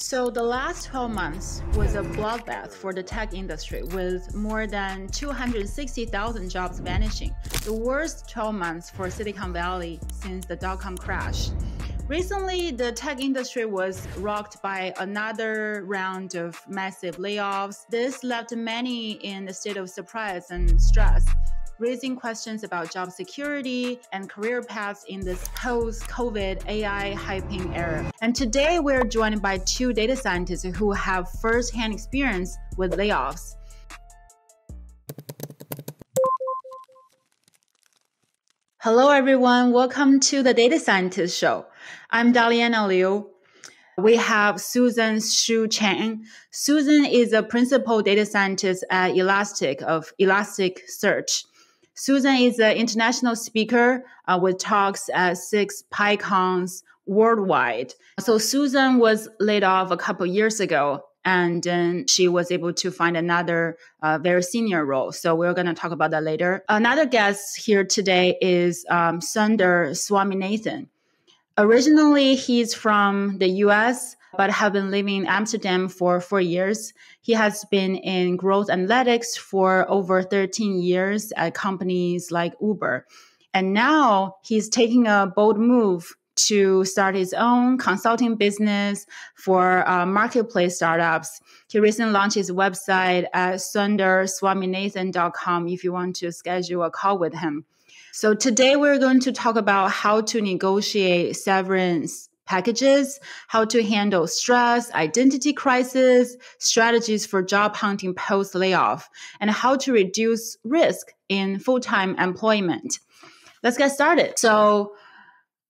So, the last 12 months was a bloodbath for the tech industry with more than 260,000 jobs vanishing, the worst 12 months for Silicon Valley since the dot com crash. Recently, the tech industry was rocked by another round of massive layoffs. This left many in a state of surprise and stress raising questions about job security and career paths in this post COVID AI hyping era. And today we're joined by two data scientists who have first hand experience with layoffs. Hello, everyone. Welcome to the Data Scientist Show. I'm Daliana Liu. We have Susan Shu Chang. Susan is a principal data scientist at Elastic of Elasticsearch. Susan is an international speaker uh, with talks at six PyCons worldwide. So Susan was laid off a couple years ago, and then she was able to find another uh, very senior role. So we're going to talk about that later. Another guest here today is um, Sundar Swaminathan. Originally, he's from the U.S but have been living in Amsterdam for four years. He has been in growth analytics for over 13 years at companies like Uber. And now he's taking a bold move to start his own consulting business for uh, marketplace startups. He recently launched his website at sundarswaminathan.com if you want to schedule a call with him. So today we're going to talk about how to negotiate severance packages, how to handle stress, identity crisis, strategies for job hunting post layoff, and how to reduce risk in full time employment. Let's get started. So,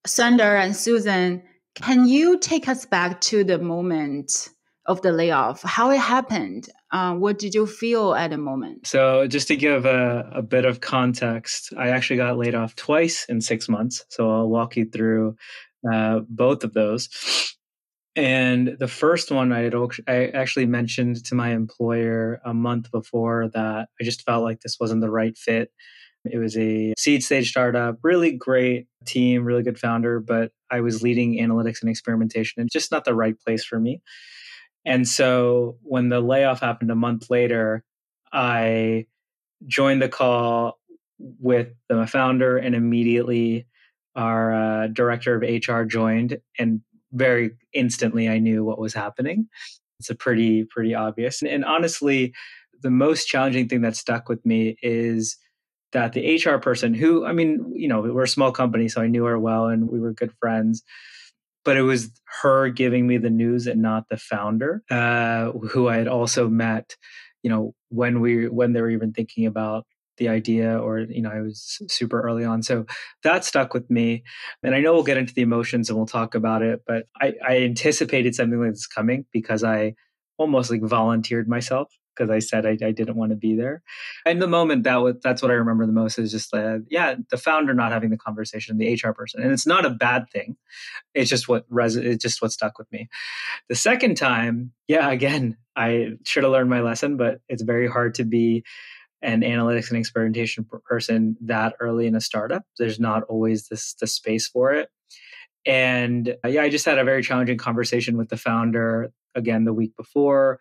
Sundar and Susan, can you take us back to the moment of the layoff, how it happened? Uh, what did you feel at the moment? So, just to give a, a, bit of context, I actually got laid off twice in six months. So, I'll walk you through uh, both of those. And the first one I had I actually mentioned to my employer a month before that I just felt like this wasn't the right fit. It was a seed stage startup, really great team, really good founder, but I was leading analytics and experimentation and just not the right place for me. And so when the layoff happened a month later, I joined the call with the founder and immediately our uh, director of HR joined, and very instantly I knew what was happening. It's a pretty pretty obvious, and, and honestly, the most challenging thing that stuck with me is that the HR person, who I mean, you know, we're a small company, so I knew her well, and we were good friends. But it was her giving me the news, and not the founder, uh, who I had also met. You know, when we when they were even thinking about the idea or you know i was super early on so that stuck with me and i know we'll get into the emotions and we'll talk about it but i, I anticipated something like this coming because i almost like volunteered myself because I said I, I, didn't want to be there. And the moment that was, that's what I remember the most is just uh, yeah, the founder not having the conversation, the HR person, and it's not a bad thing. It's just what res- it's just what stuck with me. The second time, yeah, again, I should have learned my lesson, but it's very hard to be an analytics and experimentation person that early in a startup. There's not always this the space for it. And uh, yeah, I just had a very challenging conversation with the founder again the week before.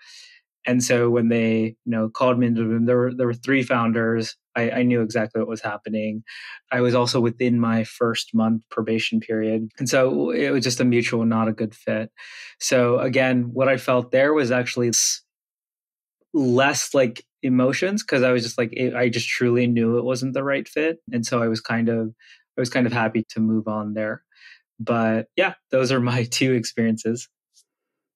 And so when they you know called me into the room, there were there were three founders. I, I knew exactly what was happening. I was also within my first month probation period, and so it was just a mutual, not a good fit. So again, what I felt there was actually less like emotions because I was just like it, I just truly knew it wasn't the right fit, and so I was kind of I was kind of happy to move on there. But yeah, those are my two experiences.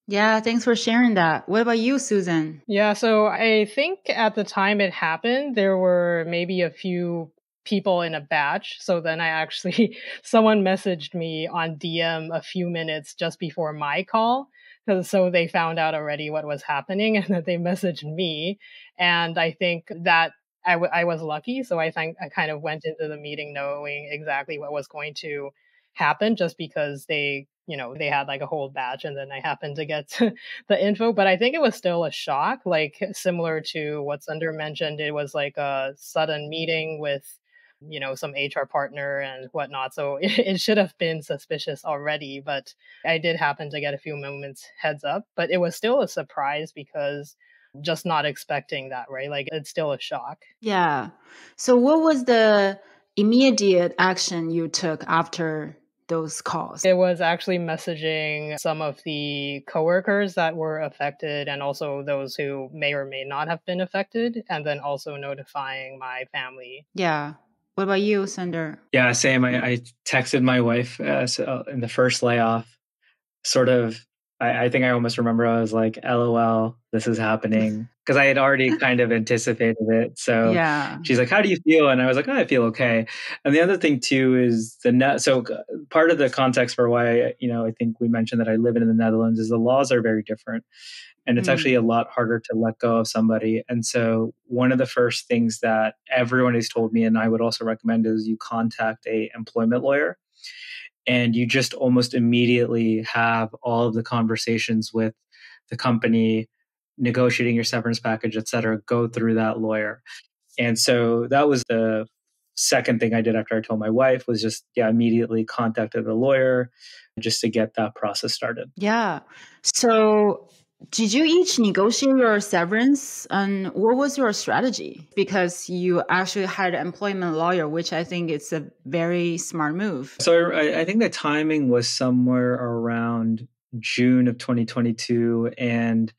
Yeah, thanks for sharing that. What about you, Susan? Yeah, so I think at the time it happened, there were maybe a few people in a batch. So then I actually, someone messaged me on DM a few minutes just before my call because so they found out already what was happening and that they messaged me and i think that I, w- I was lucky so i think i kind of went into the meeting knowing exactly what was going to happen just because they you know they had like a whole batch and then i happened to get the info but i think it was still a shock like similar to what Sundar mentioned it was like a sudden meeting with you know, some HR partner and whatnot. So it, it should have been suspicious already, but I did happen to get a few moments heads up. But it was still a surprise because just not expecting that, right? Like it's still a shock. Yeah. So what was the immediate action you took after those calls? It was actually messaging some of the coworkers that were affected and also those who may or may not have been affected, and then also notifying my family. Yeah. What about you, Sundar? Yeah, same. I, I texted my wife uh, so in the first layoff, sort of I, I think I almost remember I was like, LOL, this is happening. Because I had already kind of anticipated it. So yeah. she's like, How do you feel? And I was like, oh, I feel okay. And the other thing too is the net. So part of the context for why, you know, I think we mentioned that I live in the Netherlands is the laws are very different. And it's mm. actually a lot harder to let go of somebody. And so one of the first things that everyone has told me, and I would also recommend is you contact a employment lawyer and you just almost immediately have all of the conversations with the company negotiating your severance package et cetera go through that lawyer. And so that was the second thing i did after i told my wife was just yeah immediately contacted the lawyer just to get that process started. Yeah. So did you each negotiate your severance and what was your strategy? Because you actually hired an employment lawyer, which I think is a very smart move. So I, I think the timing was somewhere around June of 2022. And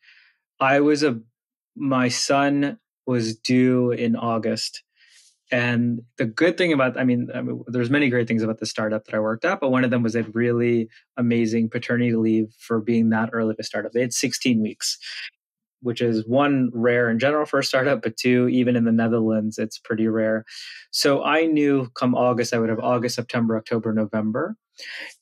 I was a, my son was due in August. And the good thing about, I mean, I mean, there's many great things about the startup that I worked at, but one of them was a really amazing paternity leave for being that early a startup. They had 16 weeks, which is one rare in general for a startup, but two, even in the Netherlands, it's pretty rare. So I knew come August, I would have August, September, October, November.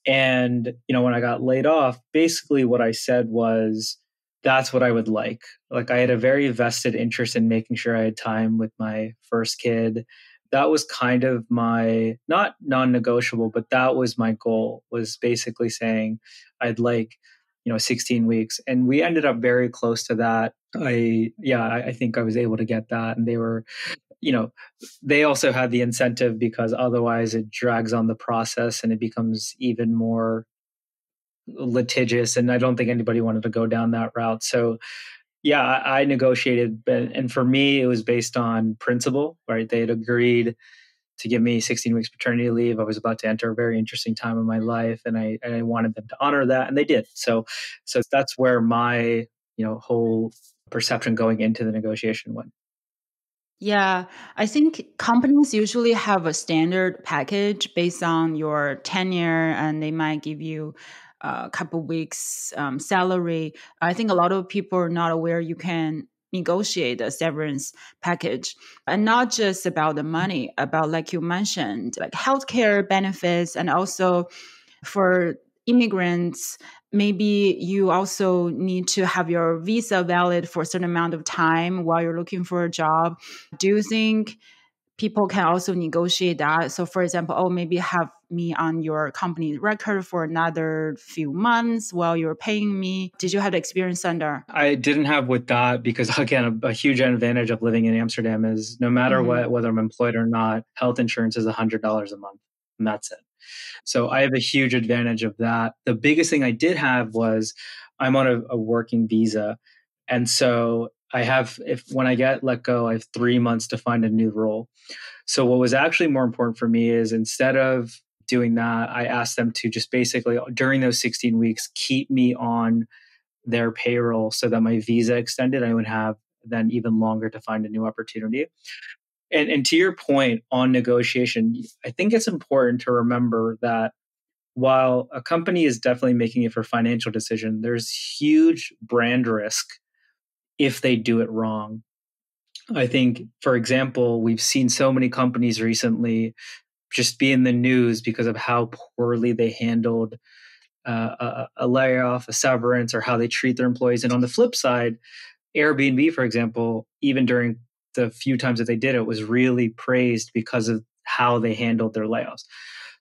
And, you know, when I got laid off, basically what I said was, that's what I would like. Like I had a very vested interest in making sure I had time with my first kid. That was kind of my not non-negotiable, but that was my goal was basically saying I'd like, you know, 16 weeks. And we ended up very close to that. I yeah, I, I think I was able to get that. And they were you know they also had the incentive because otherwise it drags on the process and it becomes even more litigious and i don't think anybody wanted to go down that route. So yeah i, I negotiated and for me it was based on principle right? They had agreed to give me 16 weeks paternity leave. I was about to enter a very interesting time in my life and i i wanted them to honor that and they did. So so that's where my you know whole perception going into the negotiation went. Yeah, I think companies usually have a standard package based on your tenure, and they might give you a couple weeks um, salary. I think a lot of people are not aware you can negotiate a severance package and not just about the money about like you mentioned like healthcare benefits and also for immigrants maybe you also need to have your visa valid for a certain amount of time while you're looking for a job do you think people can also negotiate that. So, for example, oh, maybe have me on your company record for another few months while you're paying me. Did you have the experience under? I didn't have with that because, again, a, a huge advantage of living in Amsterdam is no matter mm-hmm. what, whether I'm employed or not, health insurance is $100 a month, and that's it. So, I have a huge advantage of that. The biggest thing I did have was I'm on a, a working visa. And so I have if when I get let go, I have three months to find a new role. So what was actually more important for me is instead of doing that, I asked them to just basically during those 16 weeks keep me on their payroll so that my visa extended. I would have then even longer to find a new opportunity. And, and to your point on negotiation, I think it's important to remember that while a company is definitely making it for financial decision, there's huge brand risk if they do it wrong. I think, for example, we've seen so many companies recently just be in the news because of how poorly they handled uh, a, a, layoff, a severance, or how they treat their employees. And on the flip side, Airbnb, for example, even during the few times that they did it, was really praised because of how they handled their layoffs.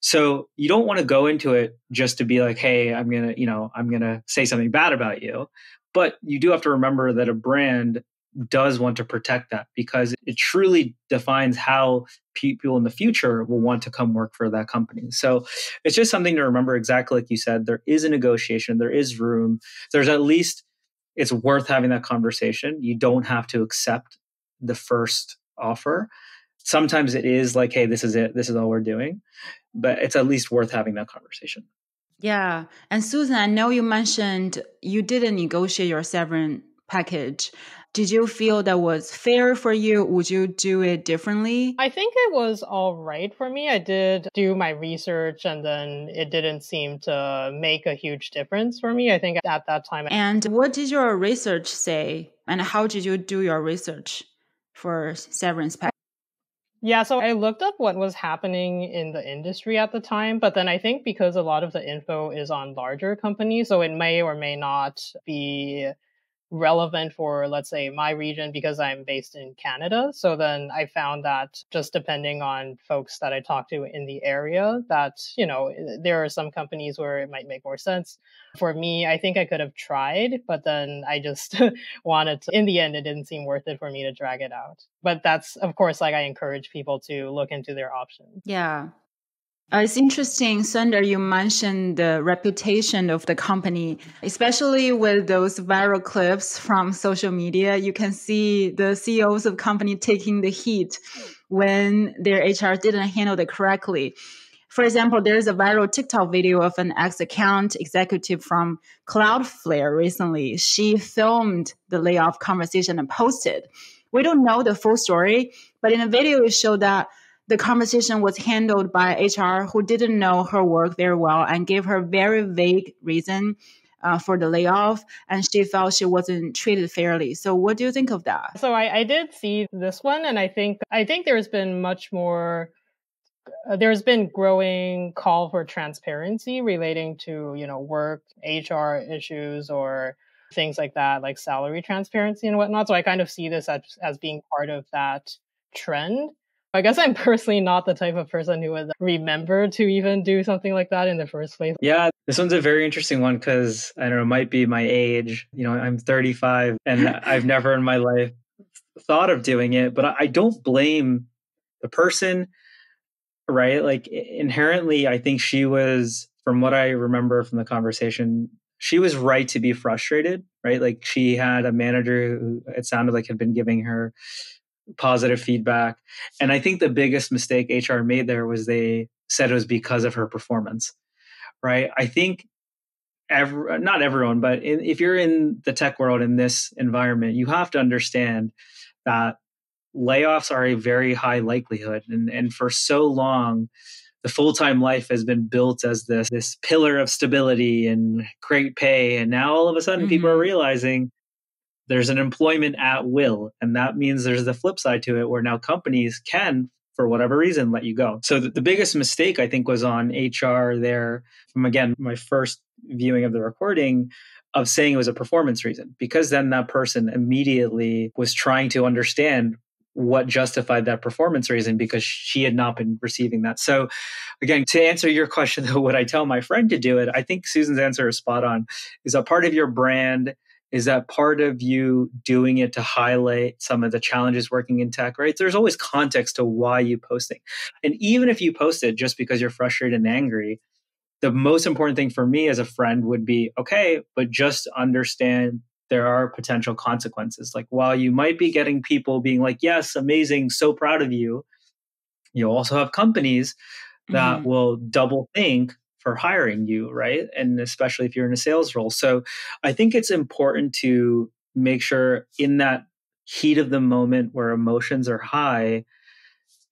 So you don't want to go into it just to be like, "Hey, I'm gonna, you know, I'm gonna say something bad about you," But you do have to remember that a brand does want to protect that because it truly defines how people in the future will want to come work for that company. So it's just something to remember exactly like you said there is a negotiation, there is room. There's at least it's worth having that conversation. You don't have to accept the first offer. Sometimes it is like hey, this is it. This is all we're doing. But it's at least worth having that conversation. Yeah. And Susan, I know you mentioned you didn't negotiate your severance package. Did you feel that was fair for you? Would you do it differently? I think it was all right for me. I did do my research and then it didn't seem to make a huge difference for me. I think at that time. And what did your research say? And how did you do your research for severance package? Yeah, so I looked up what was happening in the industry at the time, but then I think because a lot of the info is on larger companies, so it may or may not be relevant for let's say my region because I'm based in Canada. So then I found that just depending on folks that I talk to in the area that, you know, eh, there are some companies where it might make more sense. For me, I think I could have tried, but then I just wanted to in the end it didn't seem worth it for me to drag it out. But that's of course like I encourage people to look into their options. Yeah. Uh, it's interesting, Sundar, you mentioned the reputation of the company, especially with those viral clips from social media. You can see the CEOs of company taking the heat when their HR didn't handle it correctly. For example, there's a viral TikTok video of an ex account executive from Cloudflare recently. She filmed the layoff conversation and posted. We don't know the full story, but in the video, it showed that the conversation was handled by HR who didn't know her work very well and gave her very vague reason uh, for the layoff, and she felt she wasn't treated fairly. So, what do you think of that? So, I, I did see this one, and I think I think there's been much more. Uh, there's been growing call for transparency relating to you know work, HR issues, or things like that, like salary transparency and whatnot. So, I kind of see this as as being part of that trend. I guess I'm personally not the type of person who would remember to even do something like that in the first place. Yeah, this one's a very interesting one because I don't know, it might be my age. You know, I'm 35 and I've never in my life thought of doing it, but I don't blame the person, right? Like inherently, I think she was, from what I remember from the conversation, she was right to be frustrated, right? Like she had a manager who it sounded like had been giving her positive feedback. And I think the biggest mistake HR made there was they said it was because of her performance, right? I think every, not everyone, but in, if you're in the tech world in this environment, you have to understand that layoffs are a very high likelihood. And, and for so long, the full-time life has been built as this this pillar of stability and great pay and now all of a sudden mm-hmm. people are mm-hmm. realizing there's an employment at will. And that means there's the flip side to it where now companies can, for whatever reason, let you go. So the, the biggest mistake I think was on HR there from again, my first viewing of the recording of saying it was a performance reason, because then that person immediately was trying to understand what justified that performance reason because she had not been receiving that. So, again, to answer your question, though, would I tell my friend to do it? I think Susan's answer is spot on. Is a part of your brand is that part of you doing it to highlight some of the challenges working in tech right? There's always context to why you posting and even if you post it just because you're frustrated and angry the most important thing for me as a friend would be okay but just understand there are potential consequences. Like while you might be getting people being like yes amazing so proud of you you also have companies that mm-hmm. will double think for hiring you, right? And especially if you're in a sales role. So I think it's important to make sure in that heat of the moment where emotions are high,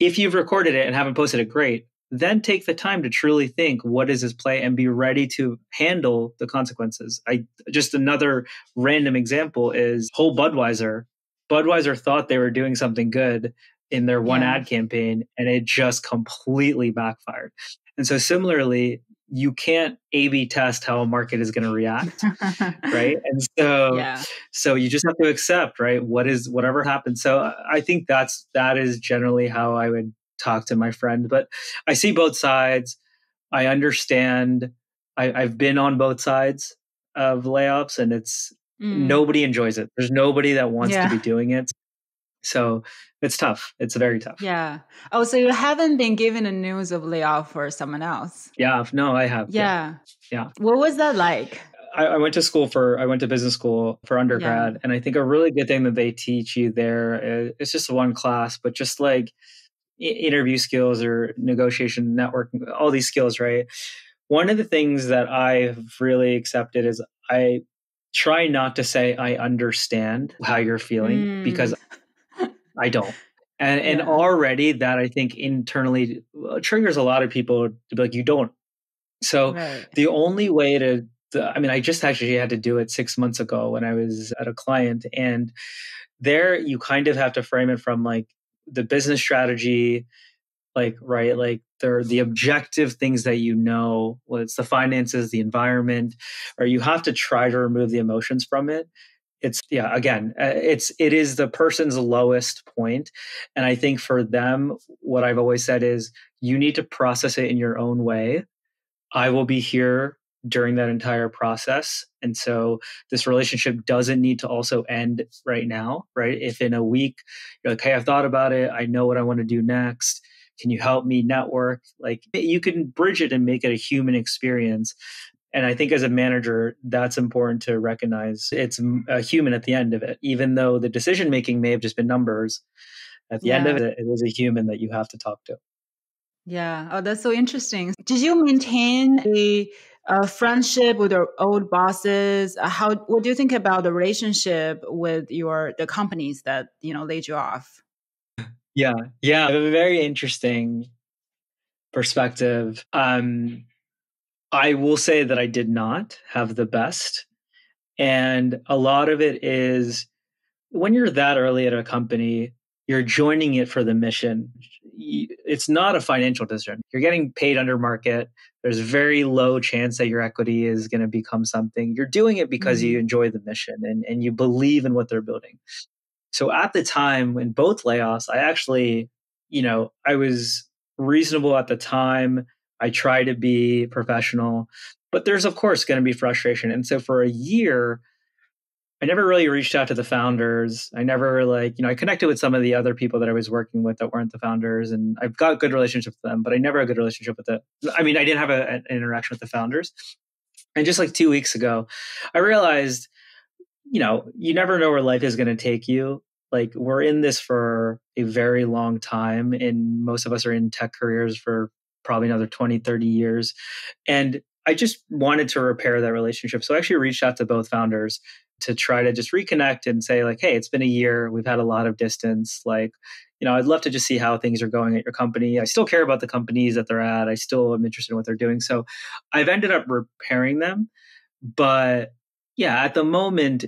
if you've recorded it and haven't posted it, great. Then take the time to truly think what is this play and be ready to handle the consequences. I just another random example is whole Budweiser. Budweiser thought they were doing something good in their one yeah. ad campaign and it just completely backfired. And so similarly, you can't A B test how a market is going to react. right. And so, yeah. so you just have to accept, right? What is, whatever happens. So I think that's, that is generally how I would talk to my friend. But I see both sides. I understand. I, I've been on both sides of layoffs and it's, mm. nobody enjoys it. There's nobody that wants yeah. to be doing it. So it's tough. It's very tough. Yeah. Oh, so you haven't been given the news of layoff for someone else? Yeah. No, I have. Yeah. Yeah. yeah. What was that like? I, I, went to school for I went to business school for undergrad, yeah. and I think a really good thing that they teach you there is it's just one class, but just like interview skills or negotiation, networking, all these skills, right? One of the things that I've really accepted is I try not to say I understand how you're feeling mm. because I don't. And yeah. and already that I think internally uh, triggers a lot of people to be like, you don't. So right. the only way to I mean, I just actually had to do it six months ago when I was at a client. And there you kind of have to frame it from like the business strategy, like, right, like they're the objective things that you know, well, it's the finances, the environment, or you have to try to remove the emotions from it it's yeah again uh, it's it is the person's lowest point and i think for them what i've always said is you need to process it in your own way. I will be here during that entire process and so this relationship doesn't need to also end right now right? If in a week you're like hey i've thought about it. I know what i want to do next. Can you help me network? Like you can bridge it and make it a human experience and I think as a manager, that's important to recognize. It's a human at the end of it, even though the decision making may have just been numbers. At the yeah. end of it, it was a human that you have to talk to. Yeah. Oh, that's so interesting. Did you maintain a, a friendship with your old bosses? Uh, how? What do you think about the relationship with your the companies that you know laid you off? Yeah. Yeah. A very interesting perspective. Um, I will say that I did not have the best. And a lot of it is when you're that early at a company, you're joining it for the mission. It's not a financial decision. You're getting paid under market. There's very low chance that your equity is going to become something. You're doing it because mm-hmm. you enjoy the mission and, and you believe in what they're building. So at the time in both layoffs, I actually, you know, I was reasonable at the time. I try to be professional, but there's of course going to be frustration. And so for a year, I never really reached out to the founders. I never like, you know, I connected with some of the other people that I was working with that weren't the founders, and I've got good relationships with them, but I never had a good relationship with the. I mean, I didn't have a, an interaction with the founders. And just like two weeks ago, I realized, you know, you never know where life is going to take you. Like we're in this for a very long time, and most of us are in tech careers for probably another 20, 30 years. And I just wanted to repair that relationship. So I actually reached out to both founders to try to just reconnect and say, like, hey, it's been a year. We've had a lot of distance. Like, you know, I'd love to just see how things are going at your company. I still care about the companies that they're at. I still am interested in what they're doing. So I've ended up repairing them. But yeah, at the moment,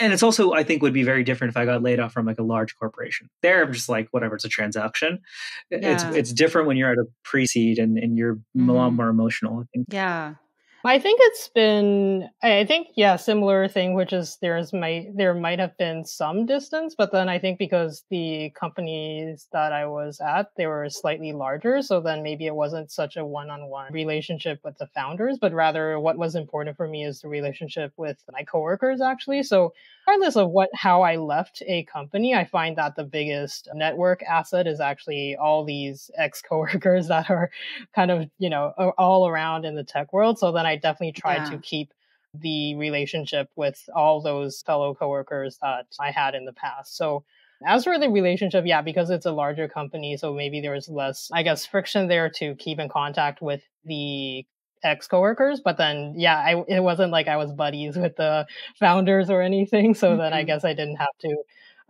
and it's also I think would be very different if I got laid off from like a large corporation. There, I'm just like whatever, it's a transaction. Yeah. It's it's different when you're at a pre-seed and, and you're mm-hmm. a lot more emotional. I think. Yeah, I think it's been I think yeah, similar thing which is there's might there might have been some distance, but then I think because the companies that I was at, they were slightly larger, so then maybe it wasn't such a one-on-one relationship with the founders, but rather what was important for me is the relationship with my coworkers actually. So regardless of what how I left a company, I find that the biggest network asset is actually all these ex coworkers that are kind of you know all around in the tech world. So then I definitely try yeah. to keep the relationship with all those fellow coworkers that I had in the past. So as for the relationship, yeah, because it's a larger company, so maybe there's less, I guess, friction there to keep in contact with the ex coworkers. But then, yeah, I, it wasn't like I was buddies with the founders or anything. So then I mm-hmm. guess I didn't have to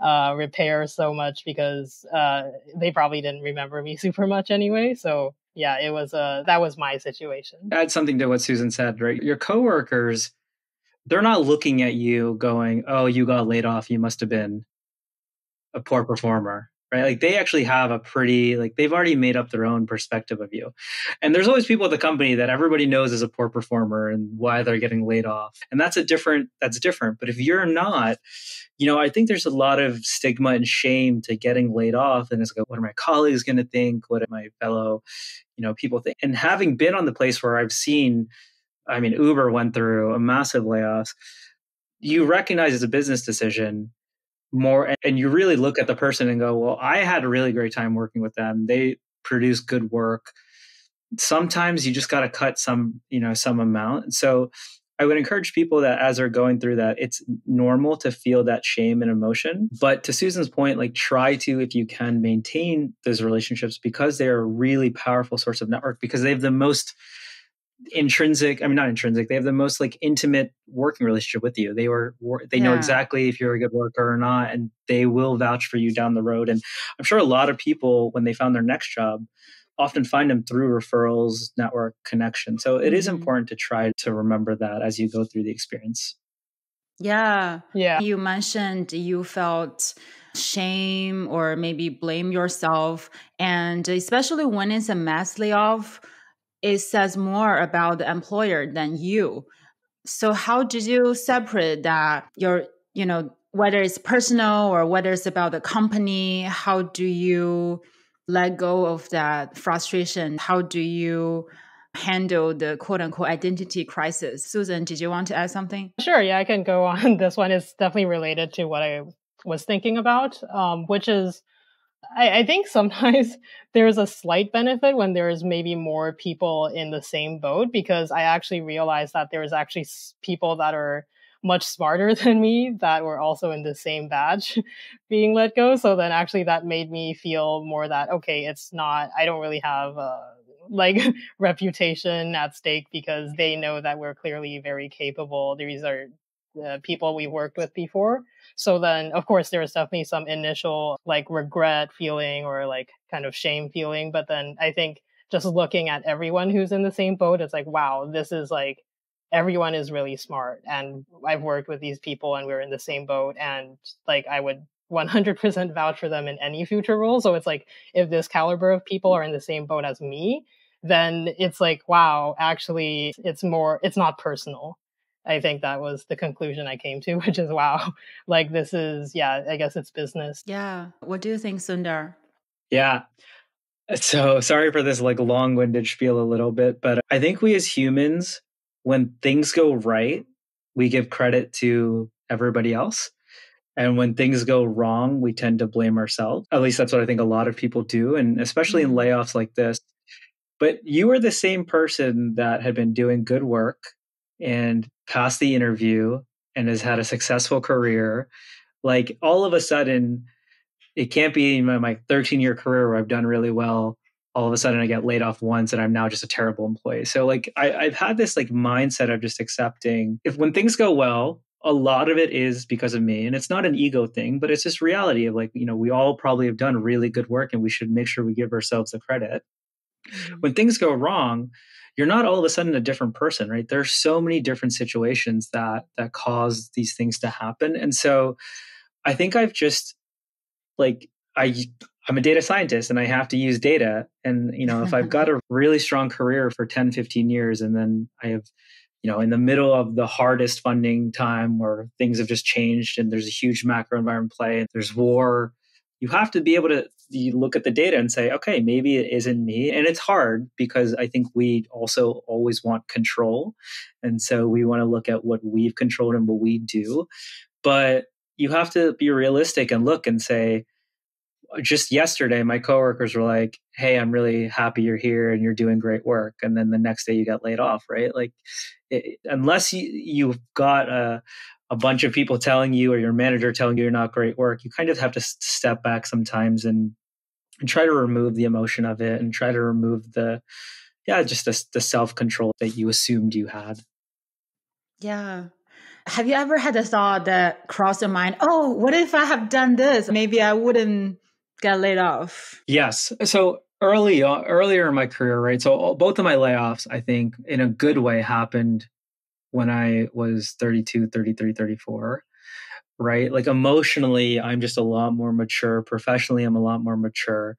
uh, repair so much because uh, they probably didn't remember me super much anyway. So yeah, it was uh, that was my situation. Add something to what Susan said, right? Your coworkers, they're not looking at you going, "Oh, you got laid off. You must have been a poor performer." right? Like they actually have a pretty like they've already made up their own perspective of you. And there's always people at the company that everybody knows is a poor performer and why they're getting laid off. And that's a different that's different. But if you're not, you know, I think there's a lot of stigma and shame to getting laid off and it's like what are my colleagues going to think? What are my fellow, you know, people think? And having been on the place where I've seen I mean Uber went through a massive layoffs you recognize it's a business decision more and you really look at the person and go well i had a really great time working with them they produce good work sometimes you just got to cut some you know some amount so i would encourage people that as they're going through that it's normal to feel that shame and emotion. But to susan's point like try to if you can maintain those relationships because they're a really powerful source of network because they have the most intrinsic i mean not intrinsic they have the most like intimate working relationship with you. They were they know exactly if you're a good worker or not and they will vouch for you down the road. And i'm sure a lot of people when they found their next job often find them through referrals network connection. So it mm-hmm. is important to try to remember that as you go through the experience. Yeah. Yeah. You mentioned you felt shame or maybe blame yourself and especially when it's a mass layoff it says more about the employer than you. So how did you separate that? Your, you know, whether it's personal or whether it's about the company, how do you let go of that frustration? How do you handle the quote unquote identity crisis? Susan, did you want to add something? Sure, yeah, I can go on. This one is definitely related to what I was thinking about, um, which is I, I think sometimes there's a slight benefit when there's maybe more people in the same boat because I actually realized that there's actually people that are much smarter than me that were also in the same batch being let go. So then actually that made me feel more that, okay, it's not, I don't really have a like reputation at stake because they know that we're clearly very capable. These are the people we worked with before. So then, of course, there was definitely some initial like regret feeling or like kind of shame feeling. But then I think just looking at everyone who's in the same boat, it's like, wow, this is like everyone is really smart. And I've worked with these people and we're in the same boat. And like, I would 100% vouch for them in any future role. So it's like, if this caliber of people mm-hmm. are in the same boat as me, then it's like, wow, actually, it's more, it's not personal I think that was the conclusion I came to, which is wow, like this is, yeah, I guess it's business. Yeah. What do you think, Sundar? Yeah. So sorry for this like long winded spiel a little bit, but I think we as humans, when things go right, we give credit to everybody else. And when things go wrong, we tend to blame ourselves. At least that's what I think a lot of people do. And especially in mm-hmm. layoffs like this. But you were the same person that had been doing good work and passed the interview and has had a successful career, like all of a sudden, it can't be my, my 13 year career where I've done really well. All of a sudden, I get laid off once and I'm now just a terrible employee. So, like, I, I've had this like mindset of just accepting if when things go well, a lot of it is because of me. And it's not an ego thing, but it's just reality of like, you know, we all probably have done really good work and we should make sure we give ourselves the credit. Mm-hmm. When things go wrong, you're not all of a sudden a different person right there's so many different situations that that cause these things to happen and so i think i've just like i i'm a data scientist and i have to use data and you know if i've got a really strong career for 10 15 years and then i have you know in the middle of the hardest funding time where things have just changed and there's a huge macro environment play there's war you have to be able to look at the data and say, okay, maybe it isn't me. And it's hard because I think we also always want control. And so we want to look at what we've controlled and what we do. But you have to be realistic and look and say, just yesterday, my coworkers were like, Hey, I'm really happy you're here and you're doing great work. And then the next day you get laid off, right? Like, it, unless you, you've got a, a bunch of people telling you or your manager telling you you're not great work, you kind of have to step back sometimes and and try to remove the emotion of it and try to remove the yeah just the, the self-control that you assumed you had yeah have you ever had a thought that crossed your mind oh what if i have done this maybe i wouldn't get laid off yes so early earlier in my career right so both of my layoffs i think in a good way happened when I was 32, 33, 34, right? Like emotionally, I'm just a lot more mature. Professionally, I'm a lot more mature.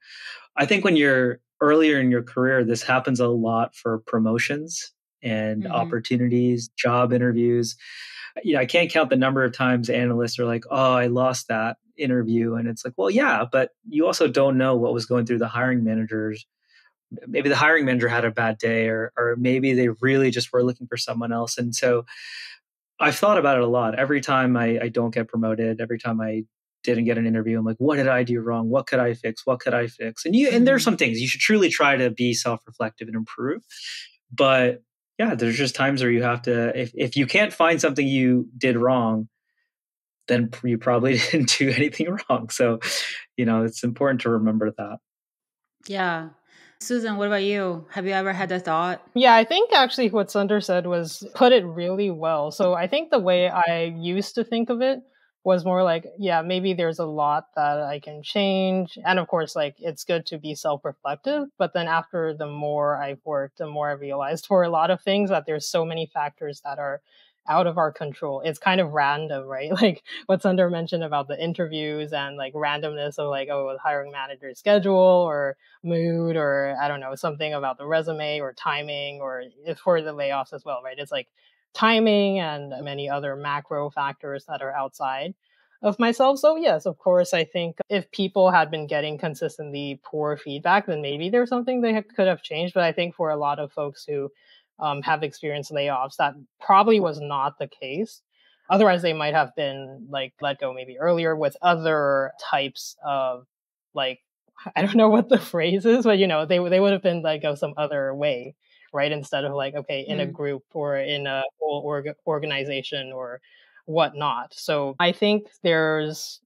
I think when you're earlier in your career, this happens a lot for promotions and mm-hmm. opportunities, job interviews. You know, I can't count the number of times analysts are like, oh, I lost that interview. And it's like, well, yeah, but you also don't know what was going through the hiring managers maybe the hiring manager had a bad day or or maybe they really just were looking for someone else and so I've thought about it a lot. Every time I, I don't get promoted, every time I didn't get an interview, I'm like, what did I do wrong? What could I fix? What could I fix? And you and there's mm-hmm. some things you should truly try to be self-reflective and improve. But yeah, there's just times where you have to if if you can't find something you did wrong, then you probably didn't do anything wrong. So, you know, it's important to remember that. Yeah. Susan, what about you? Have you ever had a thought? Yeah, I think actually what Sundar said was put it really well. So I think the way I used to think of it was more like, yeah, maybe there's a lot that I can change. And of course, like it's good to be self reflective. But then after the more I've worked, the more I realized for a lot of things that there's so many factors that are out of our control. It's kind of random, right? Like what Sundar mentioned about the interviews and like randomness of like, oh, the hiring manager's schedule or mood or I don't know, something about the resume or timing or eh, for the layoffs as well, right? It's like timing and many other macro factors that are outside of myself. So yes, of course, I think if people had been getting consistently poor feedback, then maybe there's something they could have changed. But I think for a lot of folks who um, have experienced layoffs, that probably was not the case. Otherwise, they might have been like let go maybe earlier with other types of like I don't know what the phrase is, but you know they they would have been like go some other way right? Instead of like, okay, in mm. a group or in a whole org- organization or whatnot. So I think there's,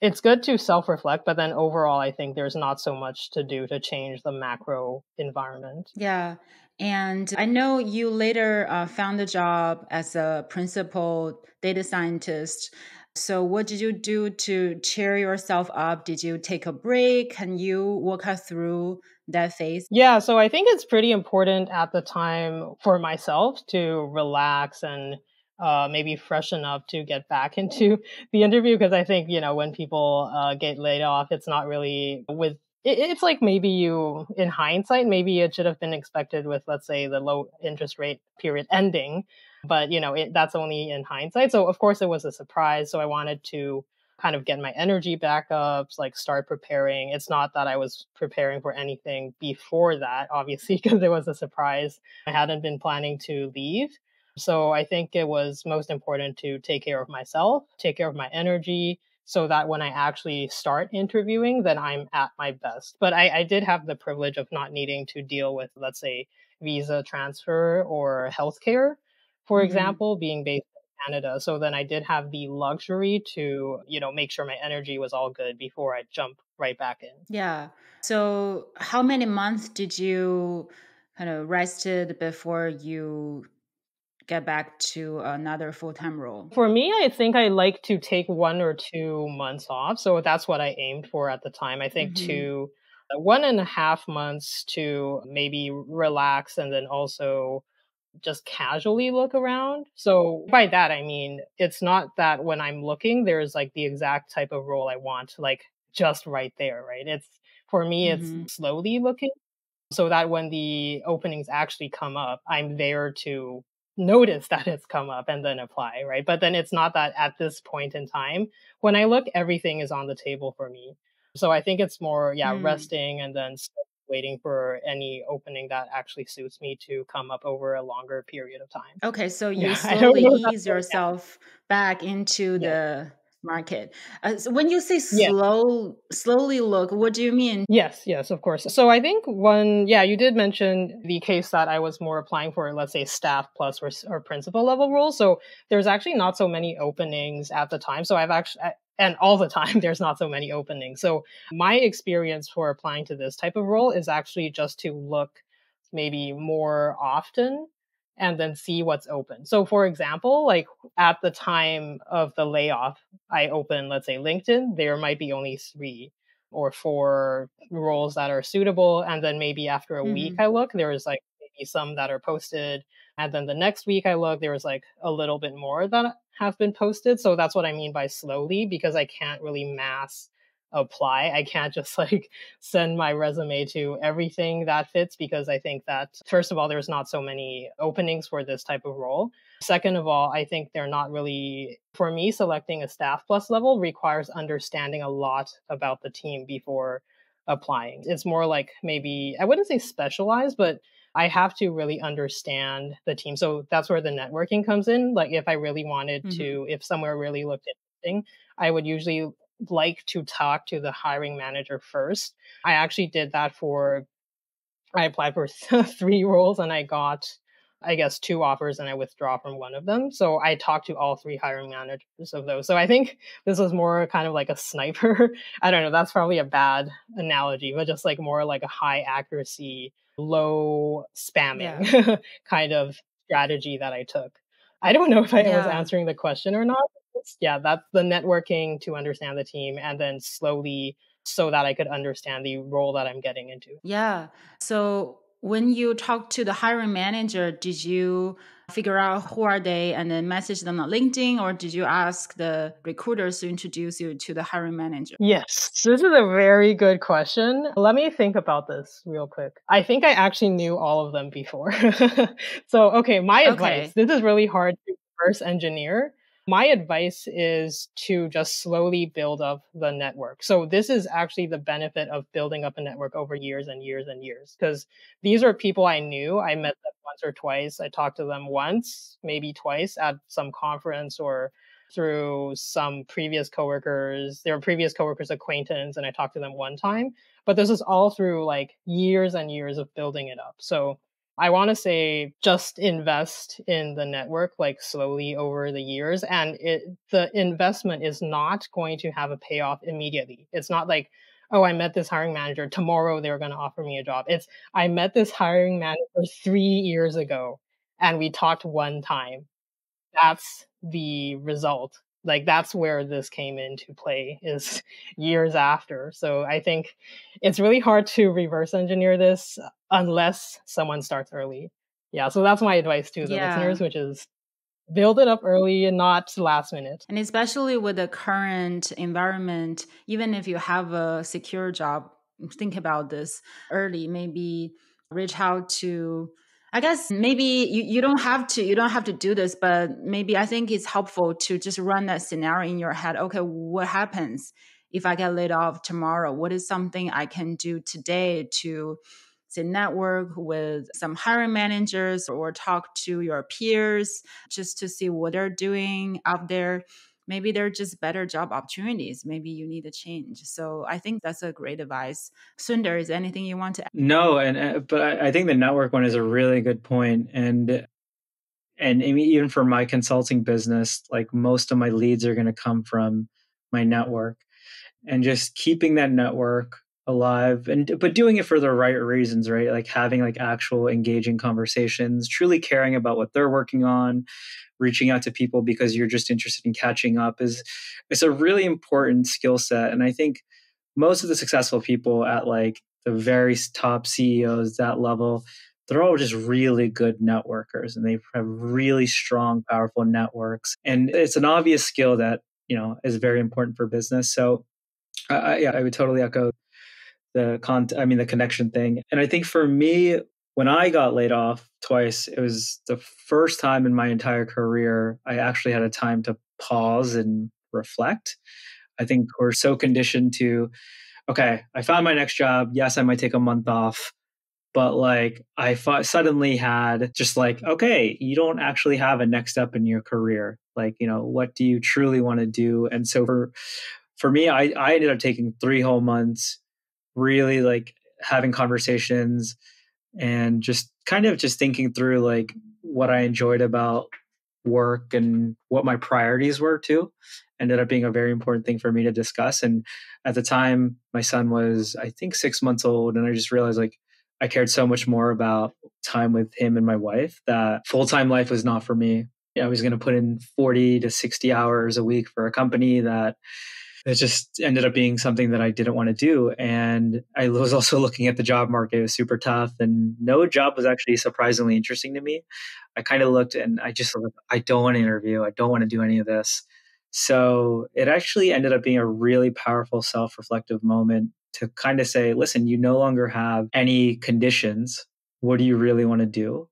it's good to self reflect, but then overall, I think there's not so much to do to change the macro environment. Yeah. And I know you later uh, found a job as a principal data scientist. So, what did you do to cheer yourself up? Did you take a break? Can you walk us through that phase? Yeah, so I think it's pretty important at the time for myself to relax and uh, maybe freshen up to get back into the interview because I think, you know, when people uh, get laid off, it's not really with it's like maybe you in hindsight maybe it should have been expected with let's say the low interest rate period ending but you know it, that's only in hindsight. So of course it was a surprise so i wanted to kind of get my energy back up like start preparing. It's not that i was preparing for anything before that obviously because it was a surprise. I hadn't been planning to leave so i think it was most important to take care of myself take care of my energy so that when I actually start interviewing, then I'm at my best. But I, I, did have the privilege of not needing to deal with, let's say, visa transfer or healthcare for mm-hmm. example, being based in Canada. So then I did have the luxury to, you know, make sure my energy was all good before I jump right back in. Yeah. So how many months did you kind of rested before you get back to another full-time role? For me, I think I like to take one or two months off. So that's what I aimed for at the time. I think mm-hmm. two one and a half months to maybe relax and then also just casually look around. So by that I mean it's not that when I'm looking there's like the exact type of role I want like just right there, right? It's for me mm-hmm. it's slowly looking so that when the openings actually come up, I'm there to notice that it's come up and then apply, right? But then it's not that at this point in time when I look everything is on the table for me. So I think it's more yeah, mm. resting and then waiting for any opening that actually suits me to come up over a longer period of time. Okay, so you yeah, slowly ease yourself back into yeah. the market. Uh, so when you say slow, yeah. slowly look, what do you mean? Yes, yes, of course. So I think one, yeah, you did mention the case that I was more applying for, let's say, staff plus or, or principal level roles. So there's actually not so many openings at the time. So I've actually, and all the time there's not so many openings. So my experience for applying to this type of role is actually just to look maybe more often and then see what's open. So for example, like at the time of the layoff, I open let's say LinkedIn, there might be only 3 or 4 roles that are suitable and then maybe after a mm-hmm. week I look there's like maybe some that are posted and then the next week I look there's like a little bit more that have been posted. So that's what I mean by slowly because I can't really mass apply. I can't just like send my resume to everything that fits because I think that, first of all, there's not so many openings for this type of role. Second of all, I think they're not really, for me, selecting a staff plus level requires understanding a lot about the team before applying. It's more like maybe, I wouldn't say specialized, but I have to really understand the team. So that's where the networking comes in. Like if I really wanted mm-hmm. to, if somewhere really looked interesting, I would usually like to talk to the hiring manager first. I actually did that for, I applied for three roles and I got, I guess, two offers and I withdraw from one of them. So I talked to all three hiring managers of those. So I think this was more kind of like a sniper. I don't know, that's probably a bad analogy, but just like more like a high accuracy, low spamming yeah. kind of strategy that I took. I don't know if I yeah. was answering the question or not, yeah, that's the networking to understand the team and then slowly so that I could understand the role that I'm getting into. Yeah. So when you talk to the hiring manager, did you figure out who are they and then message them on LinkedIn or did you ask the recruiters to introduce you to the hiring manager? Yes, this is a very good question. Let me think about this real quick. I think I actually knew all of them before. so, okay, my advice okay. this is really hard to reverse engineer my advice is to just slowly build up the network. So this is actually the benefit of building up a network over years and years and years because these are people I knew. I met them once or twice. I talked to them once, maybe twice at some conference or through some previous coworkers. Their previous coworkers acquaintance and I talked to them one time. But this is all through like years and years of building it up. So I want to say just invest in the network like slowly over the years and it the investment is not going to have a payoff immediately. It's not like oh I met this hiring manager tomorrow they're going to offer me a job. It's I met this hiring manager 3 years ago and we talked one time. That's the result like that's where this came into play is years after. So i think it's really hard to reverse engineer this unless someone starts early. Yeah so that's my advice to the yeah. listeners which is build it up early and not last minute. And especially with the current environment even if you have a secure job think about this early maybe reach out to I guess maybe you, you don't have to you don't have to do this, but maybe I think it's helpful to just run that scenario in your head. Okay, what happens if I get laid off tomorrow? What is something I can do today to say network with some hiring managers or talk to your peers just to see what they're doing out there maybe they're just better job opportunities. Maybe you need a change. So I think that's a great advice. Sundar, is anything you want to add? No, and uh, but I, I think the network one is a really good point, and and even for my consulting business, like most of my leads are going to come from my network, and just keeping that network alive and but doing it for the right reasons right like having like actual engaging conversations truly caring about what they're working on reaching out to people because you're just interested in catching up is it's a really important skill set and i think most of the successful people at like the very top ceos that level they're all just really good networkers and they have really strong powerful networks and it's an obvious skill that you know is very important for business so uh, yeah i would totally echo the con i mean the connection thing and i think for me when I got laid off twice, it was the first time in my entire career I actually had a time to pause and reflect. I think we're so conditioned to, okay, I found my next job. Yes, I might take a month off, but like I suddenly had just like, okay, you don't actually have a next step in your career. Like, you know, what do you truly want to do? And so for for me, I, I ended up taking three whole months, really like having conversations and just kind of just thinking through like what I enjoyed about work and what my priorities were too ended up being a very important thing for me to discuss and at the time my son was i think six months old and i just realized like i cared so much more about time with him and my wife that full-time life was not for me. I was going to put in 40 to 60 hours a week for a company that it just ended up being something that I didn't want to do. And I was also looking at the job market. It was super tough and no job was actually surprisingly interesting to me. I kind of looked and I just I don't want to interview. I don't want to do any of this. So it actually ended up being a really powerful self reflective moment to kind of say, listen, you no longer have any conditions. What do you really want to do?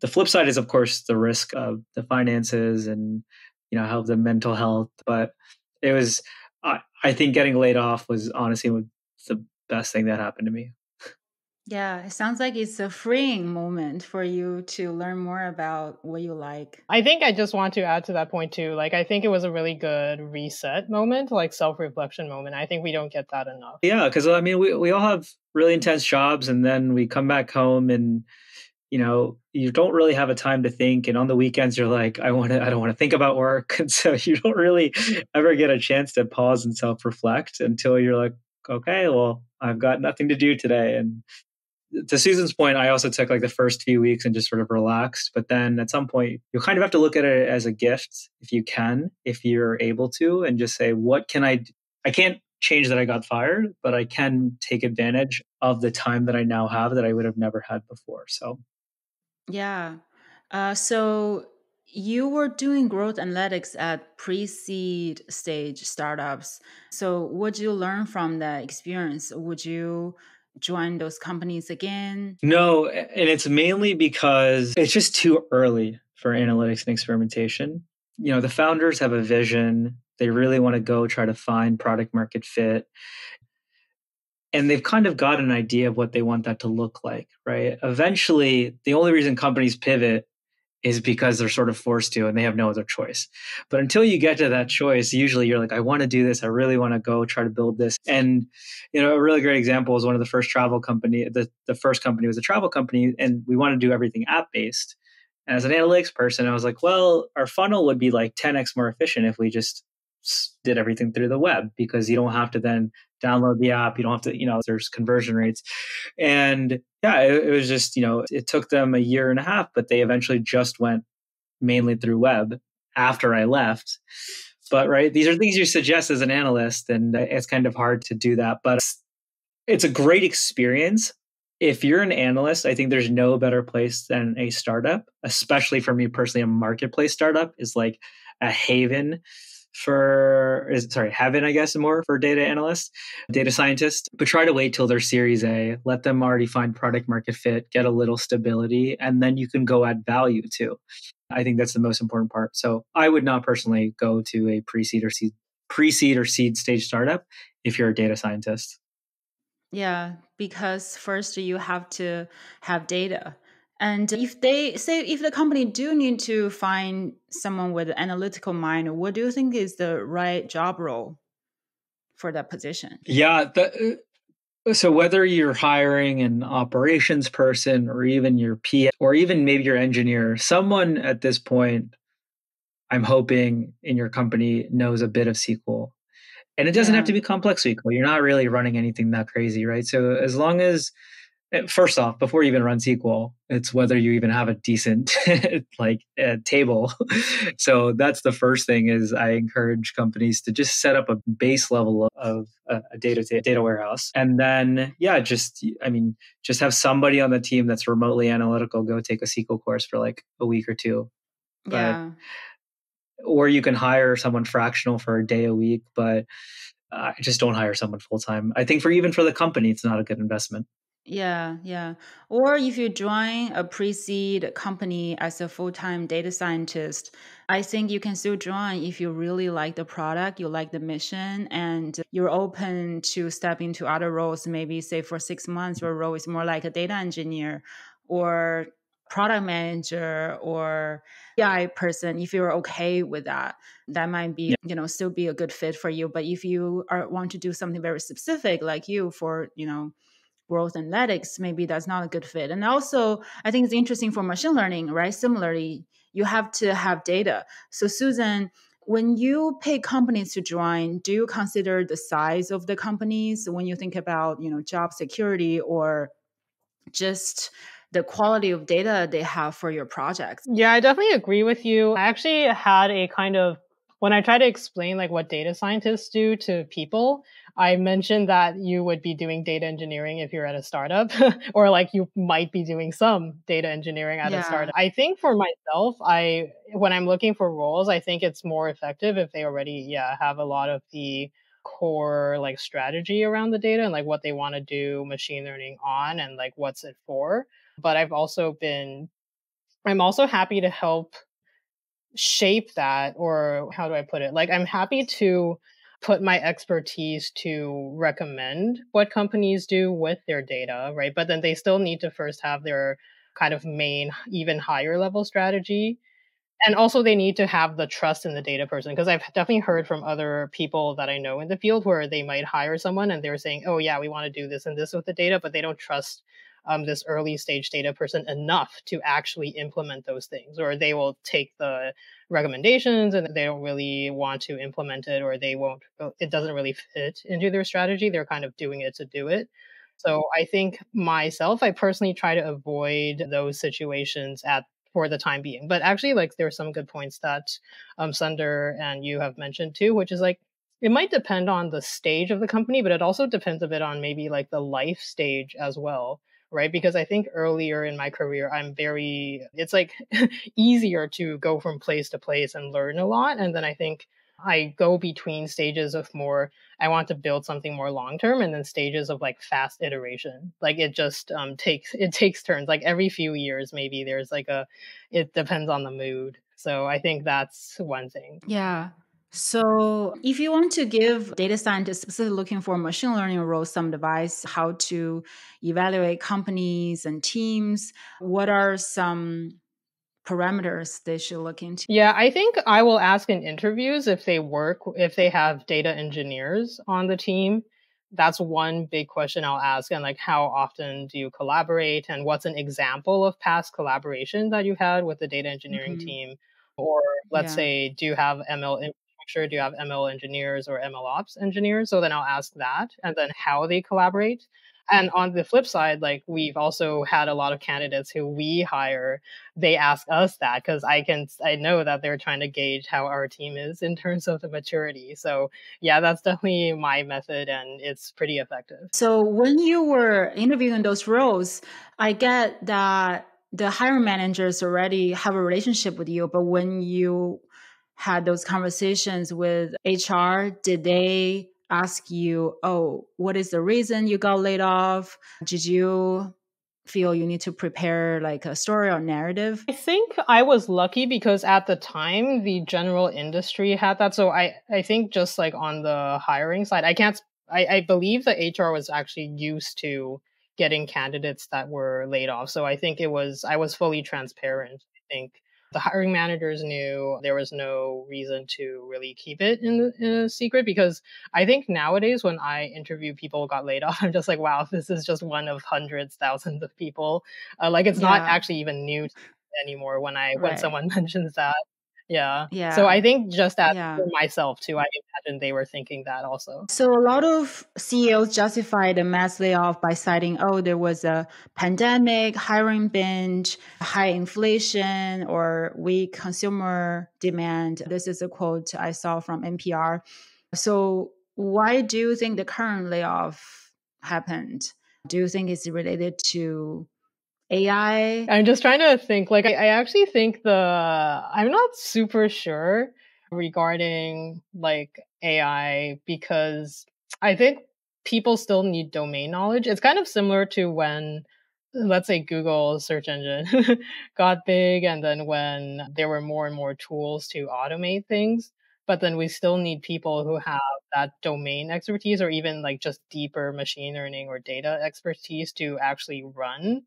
The flip side is, of course, the risk of the finances and, you know, how the mental health. But it was, I, I think getting laid off was honestly the best thing that happened to me. Yeah, it sounds like it's a freeing moment for you to learn more about what you like. I think I just want to add to that point too. Like, I think it was a really good reset moment, like self reflection moment. I think we don't get that enough. Yeah, because I mean, we, we all have really intense jobs and then we come back home and you know you don't really have a time to think and on the weekends you're like i want to i don't want to think about work and so you don't really ever get a chance to pause and self reflect until you're like okay well i've got nothing to do today and to Susan's point, I also took like the first few weeks and just sort of relaxed. But then at some point, you kind of have to look at it as a gift if you can, if you're able to, and just say, what can I, do? I can't change that I got fired, but I can take advantage of the time that I now have that I would have never had before. So yeah. Uh, so you were doing growth analytics at pre-seed stage startups. So what did you learn from that experience? Would you join those companies again? No, and it's mainly because it's just too early for analytics and experimentation. You know, the founders have a vision. They really want to go try to find product market fit and they've kind of got an idea of what they want that to look like, right? Eventually, the only reason companies pivot is because they're sort of forced to and they have no other choice. But until you get to that choice, usually you're like, I want to do this. I really want to go try to build this. And, you know, a really great example is one of the first travel company, the, the first company was a travel company and we want to do everything app based. As an analytics person, I was like, well, our funnel would be like 10x more efficient if we just did everything through the web because you don't have to then download the app. You don't have to, you know, there's conversion rates. And yeah, it, it, was just, you know, it took them a year and a half, but they eventually just went mainly through web after I left. But right, these are things you suggest as an analyst, and it's kind of hard to do that. But it's a great experience. If you're an analyst, I think there's no better place than a startup, especially for me personally, a marketplace startup is like a haven for sorry heaven i guess more for data analysts data scientists but try to wait till they're series a let them already find product market fit get a little stability and then you can go add value too. I think that's the most important part. So i would not personally go to a pre-seed or seed pre-seed or seed stage startup if you're a data scientist. Yeah because first you have to have data and if they say if the company do need to find someone with an analytical mind, what do you think is the right job role for that position? Yeah, the, uh, so whether you're hiring an operations person or even your P or even maybe your engineer, someone at this point, I'm hoping in your company knows a bit of SQL. And it doesn't yeah. have to be complex SQL. You're not really running anything that crazy, right? So as long as Eh, first off before you even run sql it's whether you even have a decent like uh, table so that's the first thing is i encourage companies to just set up a base level of a, a data data warehouse and then yeah just i mean just have somebody on the team that's remotely analytical go take a sql course for like a week or two but, yeah or you can hire someone fractional for a day a week but uh, I just don't hire someone full time. I think for even for the company, it's not a good investment. Yeah, yeah. Or if you join a pre-seed company as a full-time data scientist, I think you can still join if you really like the product, you like the mission, and you're open to step into other roles. Maybe say for six months, your role is more like a data engineer or product manager or AI person. If you're okay with that, that might be, yeah. you know, still be a good fit for you. But if you are want to do something very specific, like you for, you know, growth analytics, maybe that's not a good fit. And also, I think it's interesting for machine learning, right? Similarly, you have to have data. So, Susan, when you pick companies to join, do you consider the size of the companies when you think about, you know, job security or just the quality of data they have for your projects? Yeah, I definitely agree with you. I actually had a kind of when I try to explain like what data scientists do to people, I mentioned that you would be doing data engineering if you're at a startup, or like you might be doing some data engineering at yeah. a startup. I think for myself, I when I'm looking for roles, I think it's more effective if they already yeah have a lot of the core like strategy around the data and like what they want to do machine learning on and like what's it for. But I've also been I'm also happy to help shape that or how do i put it like i'm happy to put my expertise to recommend what companies do with their data, right? But then they still need to first have their kind of main, even higher level strategy. And also, they need to have the trust in the data person because I've definitely heard from other people that I know in the field where they might hire someone and they're saying, oh, yeah, we want to do this and this with the data, but they don't trust um, this early stage data person enough to actually implement those things, or they will take the recommendations and they don't really want to implement it, or they won't, uh, it doesn't really fit into their strategy. They're kind of doing it to do it. So I think myself, I personally try to avoid those situations at for the time being. But actually, like there are some good points that um, Sundar and you have mentioned too, which is like it might depend on the stage of the company, but it also depends a bit on maybe like the life stage as well right? Because I think earlier in my career, I'm very, it's like easier to go from place to place and learn a lot. And then I think I go between stages of more, I want to build something more long term and then stages of like fast iteration. Like it just um, takes, it takes turns. Like every few years, maybe there's like a, it depends on the mood. So I think that's one thing. Yeah. So, if you want to give data scientists specifically looking for machine learning roles some advice how to evaluate companies and teams, what are some parameters they should look into? Yeah, I think I will ask in interviews if they work, if they have data engineers on the team. That's one big question I'll ask. And like, how often do you collaborate? And what's an example of past collaboration that you've had with the data engineering mm-hmm. team? Or let's yeah. say, do you have ML infrastructure? Do you have ML engineers or ML ops engineers? So then I'll ask that and then how they collaborate. And on the flip side, like we've also had a lot of candidates who we hire, they ask us that because I can, I know that they're trying to gauge how our team is in terms of the maturity. So yeah, that's definitely my method and it's pretty effective. So when you were interviewing those roles, I get that the hiring managers already have a relationship with you, but when you had those conversations with HR, did they ask you, oh, what is the reason you got laid off? Did you feel you need to prepare like a story or narrative? I think I was lucky because at the time the general industry had that. So I, I think just like on the hiring side, I can't I, I believe the HR was actually used to getting candidates that were laid off. So I think it was I was fully transparent. I think the hiring managers knew there was no reason to really keep it in, in a secret because I think nowadays when I interview people got laid off, I'm just like, wow, this is just one of hundreds, thousands of people. Uh, like it's yeah. not actually even new anymore when I right. when someone mentions that. Yeah. Yeah. So I think just that yeah. for myself too, I imagine they were thinking that also. So a lot of CEOs justify the mass layoff by citing, oh, there was a pandemic, hiring binge, high inflation, or weak consumer demand. This is a quote I saw from NPR. So why do you think the current layoff happened? Do you think it's related to AI? I'm just trying to think. Like, I, I actually think the I'm not super sure regarding like AI because I think people still need domain knowledge. It's kind of similar to when let's say Google search engine got big and then when there were more and more tools to automate things, but then we still need people who have that domain expertise or even like just deeper machine learning or data expertise to actually run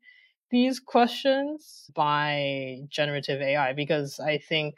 these questions by generative AI because I think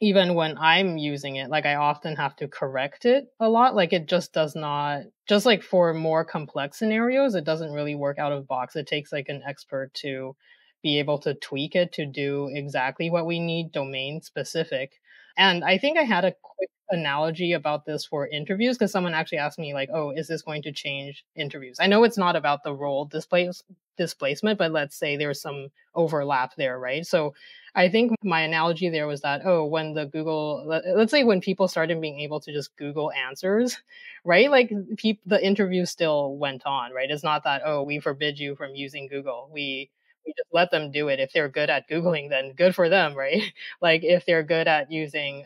even when I'm using it, like I often have to correct it a lot. Like it just does not, just like for more complex scenarios, it doesn't really work out of box. It takes like an expert to be able to tweak it to do exactly what we need, domain specific. And I think I had a quick analogy about this for interviews because someone actually asked me like, "Oh, is this going to change interviews?" I know it's not about the role displace, displacement, but let's say there's some overlap there, right? So I think my analogy there was that, oh, when the Google, let's say when people started being able to just Google answers, right? Like pe- the interview still went on, right? It's not that, oh, we forbid you from using Google. We we just let them do it. If they're good at Googling, then good for them, right? like if they're good at using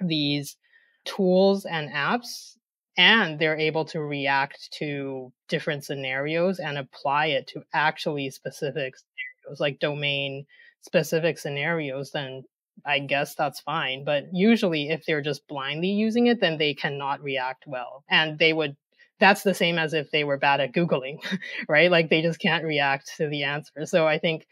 these tools and apps and they're able to react to different scenarios and apply it to actually specific scenarios like domain specific scenarios then I guess that's fine. But usually, if they're just blindly using it, then they cannot react well. And they would, that's the same as if they were bad at Googling, right? Like they just can't react to the answer. So I think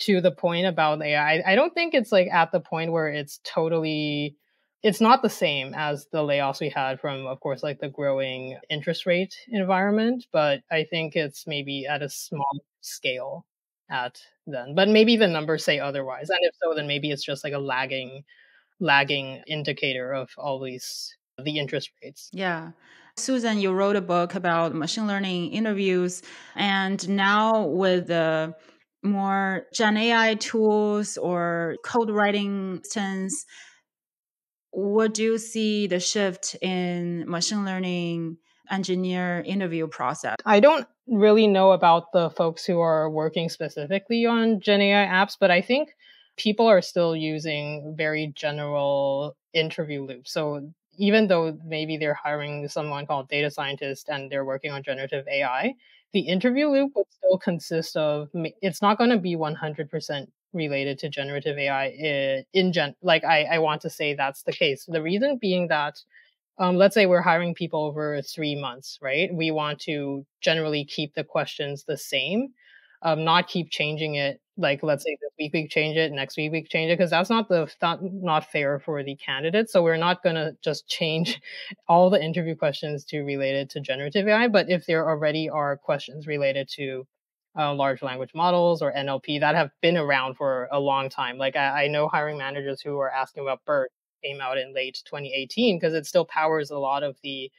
to the point about AI, I don't think it's like at the point where it's totally it's not the same as the layoffs we had from of course like the growing interest rate environment, but I think it's maybe at a small scale at then. But maybe the numbers say otherwise. And if so, then maybe it's just like a lagging lagging indicator of all these the interest rates. Yeah. Susan, you wrote a book about machine learning interviews and now with the more Gen AI tools or code writing sense, what do you see the shift in machine learning engineer interview process? I don't really know about the folks who are working specifically on Gen AI apps, but I think people are still using very general interview loops. So even though maybe they're hiring someone called data scientist and they're working on generative AI, the interview loop would still consist of it's not going to be 100% related to generative AI in, gen like I, I want to say that's the case. The reason being that um, let's say we're hiring people over three months, right? We want to generally keep the questions the same, um, not keep changing it. Like, let's say this week we change it, next week we change it, because that's not the not, not fair for the candidate. So we're not going to just change all the interview questions to related to generative AI. But if there already are questions related to uh, large language models or NLP that have been around for a long time. Like I, I know hiring managers who are asking about BERT came out in late 2018 because it still powers a lot of the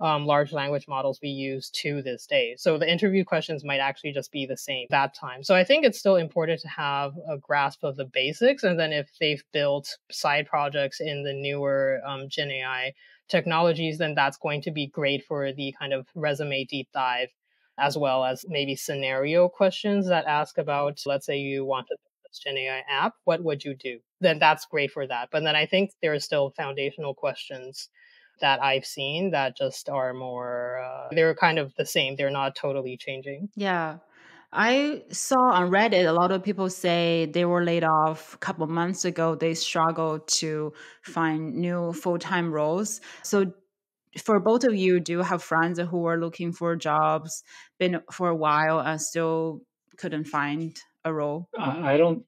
um, large language models we use to this day. So the interview questions might actually just be the same that time. So I think it's still important to have a grasp of the basics. And then if they've built side projects in the newer um, Gen AI technologies, then that's going to be great for the kind of resume deep dive as well as maybe scenario questions that ask about, let's say you want to this Gen AI app, what would you do? Then that's great for that. But then I think there are still foundational questions that I've seen that just are more, uh, they're kind of the same. They're not totally changing. Yeah. I saw on Reddit a lot of people say they were laid off a couple months ago. They struggled to find new full time roles. So, for both of you, do you have friends who are looking for jobs, been for a while, and still couldn't find a role? I don't,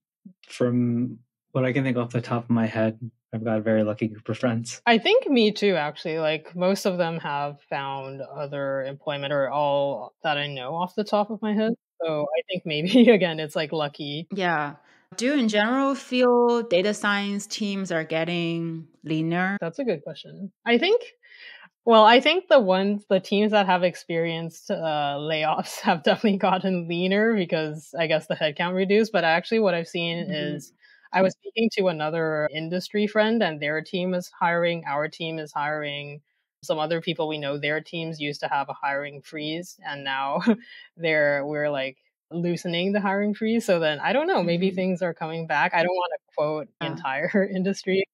from what I can think off the top of my head, I've got a very lucky group of friends. I think me too, actually. Like most of them have found other employment or all that I know off the top of my head. So I think maybe again, it's like lucky. Yeah. Do you in general feel data science teams are getting leaner? That's a good question. I think well, I think the ones, the teams that have experienced uh, layoffs have definitely gotten leaner because I guess the headcount reduced. But actually, what I've seen mm-hmm. is I was speaking to another industry friend, and their team is hiring. Our team is hiring. Some other people we know, their teams used to have a hiring freeze, and now they're we're like loosening the hiring freeze. So then I don't know, maybe mm-hmm. things are coming back. I don't want to quote yeah. entire industry,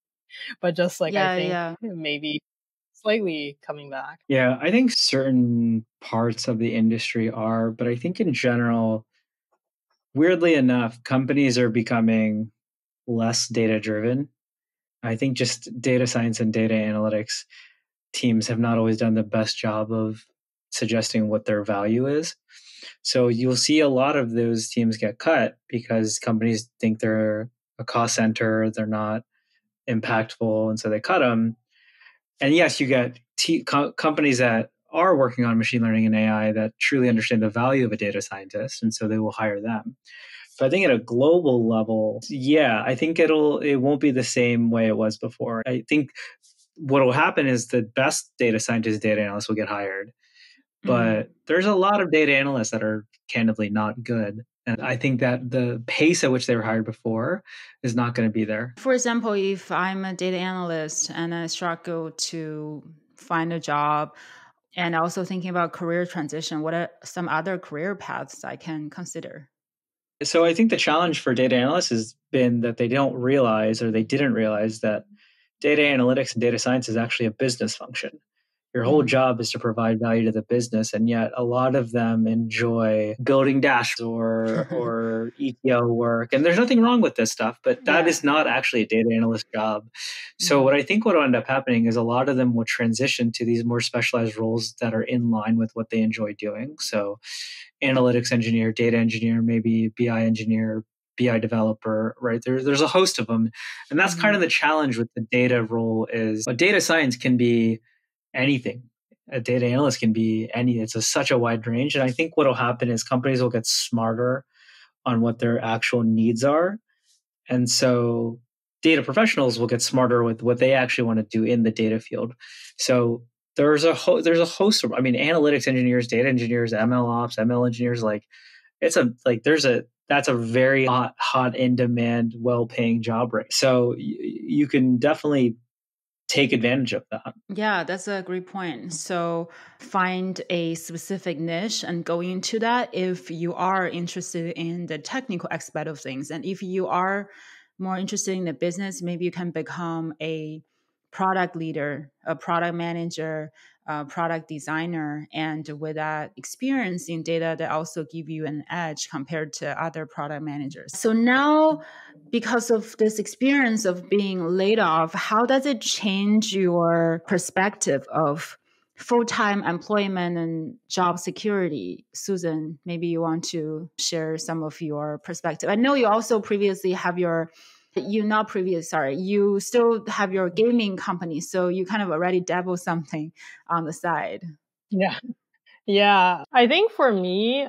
but just like yeah, I think yeah. maybe slightly coming back. Yeah, I think certain parts of the industry are, but I think in general, weirdly enough, companies are becoming less data driven. I think just data science and data analytics teams have not always done the best job of suggesting what their value is. So you'll see a lot of those teams get cut because companies think they're a cost center, they're not impactful, and so they cut them and yes, you get t- co- companies that are working on machine learning and AI that truly understand the value of a data scientist, and so they will hire them. But I think at a global level, yeah, I think it'll it won't be the same way it was before. I think what will happen is the best data scientists, data analysts will get hired, but mm-hmm. there's a lot of data analysts that are candidly not good and I think that the pace at which they were hired before is not going to be there. For example, if I'm a data analyst and I struggle to find a job, and also thinking about career transition, what are some other career paths I can consider? So I think the challenge for data analysts has been that they don't realize or they didn't realize that data analytics and data science is actually a business function. Your whole mm-hmm. job is to provide value to the business, and yet a lot of them enjoy building dashboards or or ETL work. And there's nothing wrong with this stuff, but that yeah. is not actually a data analyst job. So mm-hmm. what I think what will end up happening is a lot of them will transition to these more specialized roles that are in line with what they enjoy doing. So analytics engineer, data engineer, maybe BI engineer, BI developer, right? There's there's a host of them, and that's mm-hmm. kind of mm-hmm. the challenge with the data role. Is a data science can be anything. A data analyst can be any. It's a, such a wide range, and I think what will happen is companies will get smarter on what their actual needs are, and so data professionals will get smarter with what they actually want to do in the data field. So there's a ho- there's a host of I mean analytics engineers, data engineers, ML ops, ML engineers. Like it's a like there's a that's a very hot, hot in demand, well paying job right. So y- you can definitely take advantage of that. Yeah, that's a great point. So find a specific niche and go into that if you are interested in the technical aspect of things. And if you are more interested in the business, maybe you can become a product leader, a product manager, a product designer, and with that experience in data, that also give you an edge compared to other product managers. So now, because of this experience of being laid off, how does it change your perspective of full-time employment and job security susan maybe you want to share some of your perspective i know you also previously have your you not previous sorry you still have your gaming company so you kind of already dabble something on the side. Yeah. Yeah. I think for me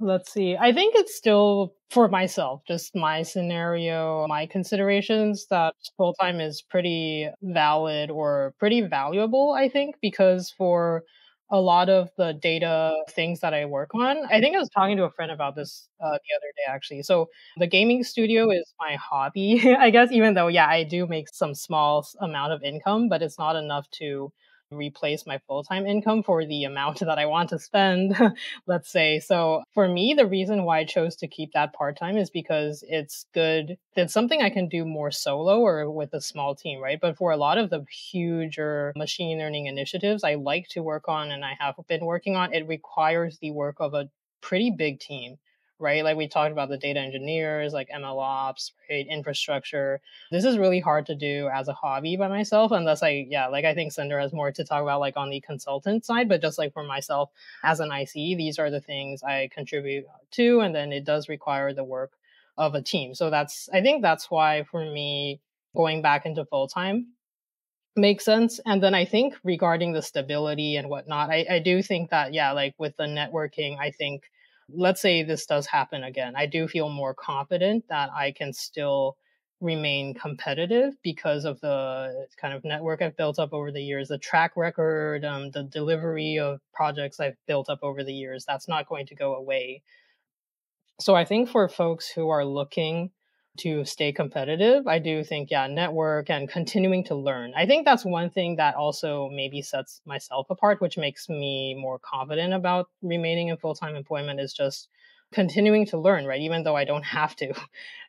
let's see i think it's still for myself just my scenario my considerations that full-time is pretty valid or pretty valuable i think because for a lot of the data things that I work on. I think I was talking to a friend about this uh, the other day, actually. So the gaming studio is my hobby, I guess, even though, yeah, I do make some small amount of income, but it's not enough to replace my full time income for the amount that I want to spend, let's say. So for me, the reason why I chose to keep that part time is because it's good. It's something I can do more solo or with a small team, right? But for a lot of the huge or machine learning initiatives I like to work on and I have been working on, it requires the work of a pretty big team right? Like we talked about the data engineers, like ML ops, right? Infrastructure. This is really hard to do as a hobby by myself, unless I, yeah, like I think Sundar has more to talk about, like on the consultant side. But just like for myself as an IC, these are the things I contribute to, and then it does require the work of a team. So that's, I think that's why for me, going back into full time makes sense. And then I think regarding the stability and whatnot, I, I do think that, yeah, like with the networking, I think let's say this does happen again, I do feel more confident that I can still remain competitive because of the kind of network I've built up over the years, the track record, um, the delivery of projects I've built up over the years. That's not going to go away. So I think for folks who are looking to stay competitive, I do think, yeah, network and continuing to learn. I think that's one thing that also maybe sets myself apart, which makes me more confident about remaining in full time employment is just continuing to learn, right? Even though I don't have to.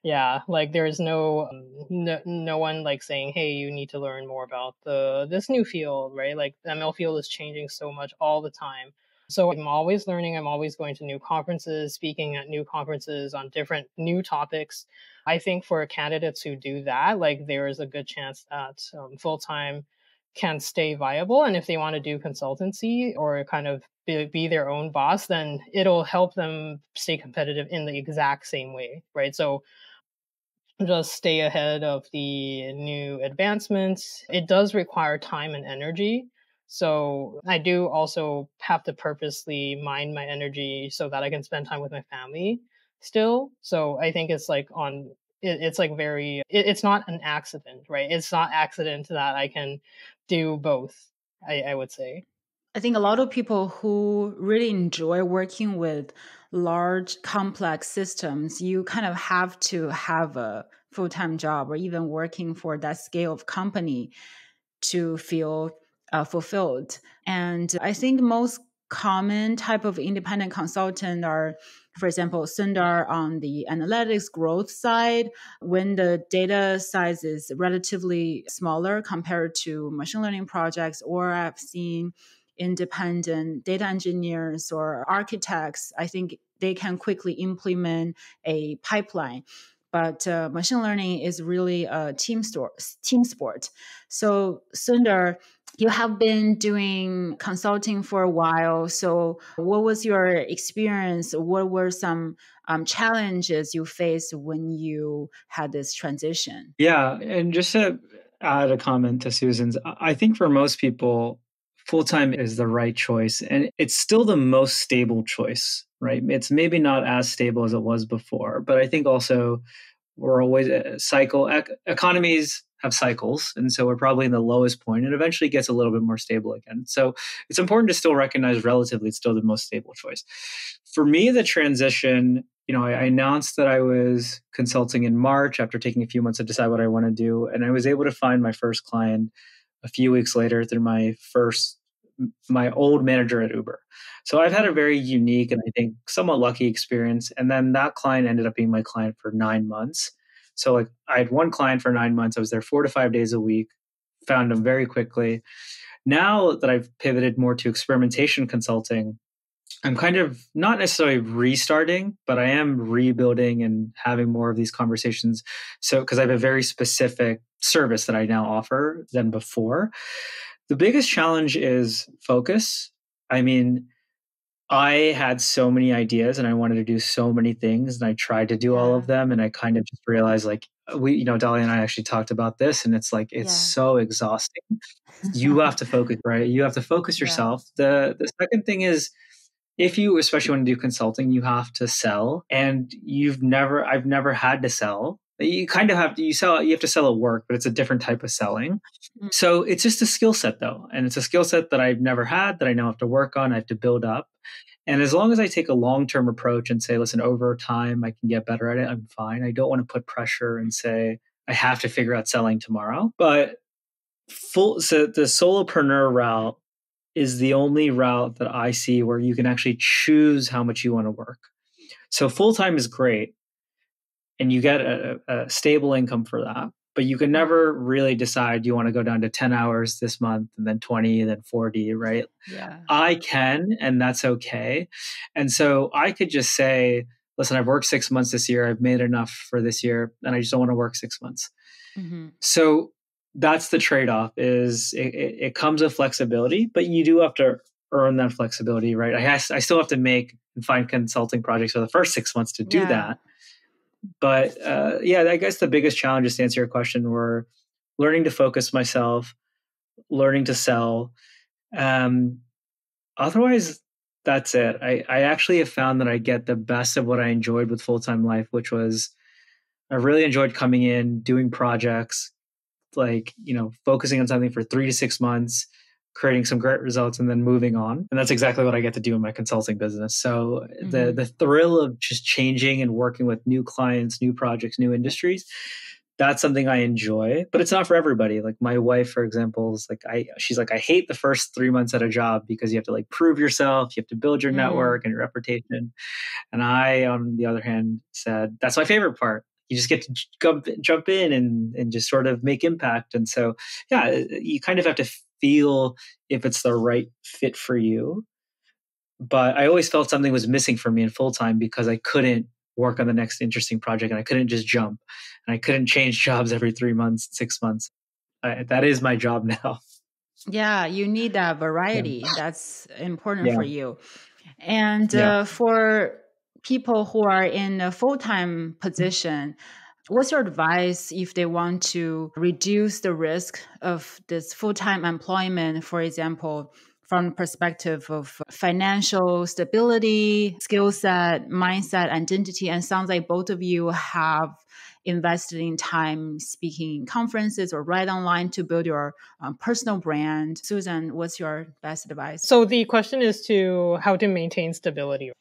yeah, like there's no, um, no, no one like saying, hey, you need to learn more about the this new field, right? Like the ML field is changing so much all the time. So I'm always learning. I'm always going to new conferences, speaking at new conferences on different new topics. I think for candidates who do that, like there is a good chance that um, full time can stay viable. And if they want to do consultancy or kind of be, be, their own boss, then it'll help them stay competitive in the exact same way, right? So just stay ahead of the new advancements. It does require time and energy. So I do also have to purposely mind my energy so that I can spend time with my family still. So I think it's like on it, it's like very it, it's not an accident, right? It's not accident that I can do both. I, I would say. I think a lot of people who really enjoy working with large, complex systems, you kind of have to have a full time job or even working for that scale of company to feel uh, fulfilled. And I think most common type of independent consultant are for example, Sundar on the analytics growth side, when the data size is relatively smaller compared to machine learning projects, or I've seen independent data engineers or architects, I think they can quickly implement a pipeline. But uh, machine learning is really a team, store, team sport. So, Sundar, you have been doing consulting for a while. So, what was your experience? What were some um, challenges you faced when you had this transition? Yeah, and just to add a comment to Susan's, I think for most people, full time is the right choice, and it's still the most stable choice. Right? It's maybe not as stable as it was before, but I think also we're always a uh, cycle ec- economies have cycles. And so we're probably in the lowest point and eventually gets a little bit more stable again. So it's important to still recognize relatively it's still the most stable choice. For me, the transition, you know, I, I announced that I was consulting in March after taking a few months to decide what I want to do. And I was able to find my first client a few weeks later through my first my old manager at Uber. So I've had a very unique and I think somewhat lucky experience. And then that client ended up being my client for nine months. So like I had one client for nine months. I was there four to five days a week, found them very quickly. Now that I've pivoted more to experimentation consulting, I'm kind of not necessarily restarting, but I am rebuilding and having more of these conversations. So, because I have a very specific service that I now offer than before. The biggest challenge is focus. I mean, I had so many ideas and I wanted to do so many things and I tried to do yeah. all of them and I kind of just realized like uh, we you know Dolly and I actually talked about this and it's like it's yeah. so exhausting. you have to focus, right? You have to focus yourself. Yeah. The the second thing is if you especially want to do consulting, you have to sell and you've never I've never had to sell you kind of have to you sell you have to sell a work but it's a different type of selling. Mm-hmm. so it's just a skill set though and it's a skill set that i've never had that i now have to work on i have to build up. And as long as i take a long-term approach and say listen over time i can get better at it i'm fine i don't want to put pressure and say i have to figure out selling tomorrow. But full so the solopreneur route is the only route that i see where you can actually choose how much you want to work. So full-time is great and you get a, a stable income for that but you can never really decide you want to go down to 10 hours this month and then 20 and then 40 right? Yeah. I can and that's okay and so i could just say listen i've worked six months this year i've made enough for this year and i just don't want to work six months. Mm-hmm. so that's the trade-off is it, it, it, comes with flexibility but you do have to earn that flexibility right? I, has, I still have to make and find consulting projects for the first six months to do yeah. that but uh, yeah, I guess the biggest challenges to answer your question were learning to focus myself, learning to sell. Um, otherwise, that's it. I, I actually have found that I get the best of what I enjoyed with full time life, which was I really enjoyed coming in, doing projects, like, you know, focusing on something for three to six months, creating some great results and then moving on. And that's exactly what i get to do in my consulting business. So mm-hmm. the the thrill of just changing and working with new clients new projects new industries that's something i enjoy but it's not for everybody. Like my wife for example is like i she's like i hate the first three months at a job because you have to like prove yourself you have to build your mm-hmm. network and your reputation. And i on the other hand said that's my favorite part. You just get to jump jump in and and just sort of make impact. And so yeah you kind of have to feel if it's the right fit for you. But I always felt something was missing for me in full time because I couldn't work on the next interesting project and I couldn't just jump and I couldn't change jobs every three months, six months. I, that is my job now. Yeah, you need that variety. Yeah. That's important yeah. for you. And yeah. uh, for people who are in a full time position, What's your advice if they want to reduce the risk of this full time employment, for example, from the perspective of financial stability, skill set, mindset, identity? And sounds like both of you have invested in time speaking in conferences or write online to build your um, personal brand. Susan, what's your best advice? So the question is to how to maintain stability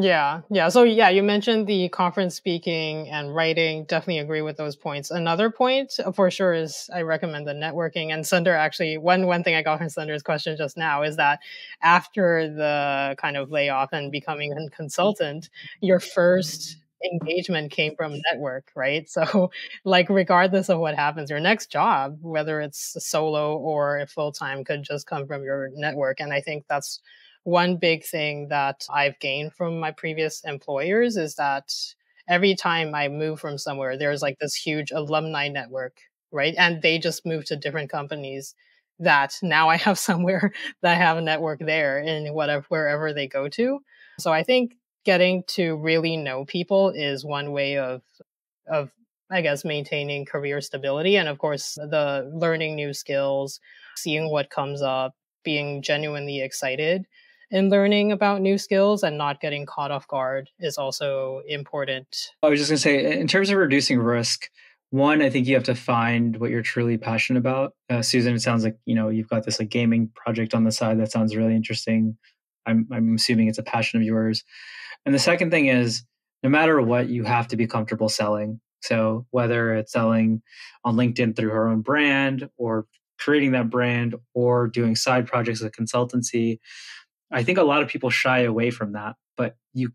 Yeah, yeah. So yeah, you mentioned the conference speaking and writing. Definitely agree with those points. Another point uh, for sure is I recommend the networking. And Sundar actually one one thing I got from Sundar's question just now is that after the kind of layoff and becoming a consultant, your first engagement came from network, right? So like regardless of what happens, your next job, whether it's solo or a full time, could just come from your network. And I think that's one big thing that I've gained from my previous employers is that every time I move from somewhere, there's like this huge alumni network, right? And they just move to different companies that now I have somewhere that I have a network there in whatever wherever they go to. So I think getting to really know people is one way of of I guess maintaining career stability and of course the learning new skills, seeing what comes up, being genuinely excited in learning about new skills and not getting caught off guard is also important. I was just going to say, in terms of reducing risk, one, I think you have to find what you're truly passionate about. Uh, Susan, it sounds like you know you've got this like gaming project on the side that sounds really interesting. I'm I'm assuming it's a passion of yours. And the second thing is, no matter what, you have to be comfortable selling. So whether it's selling on LinkedIn through her own brand or creating that brand or doing side projects with consultancy, I think a lot of people shy away from that, but you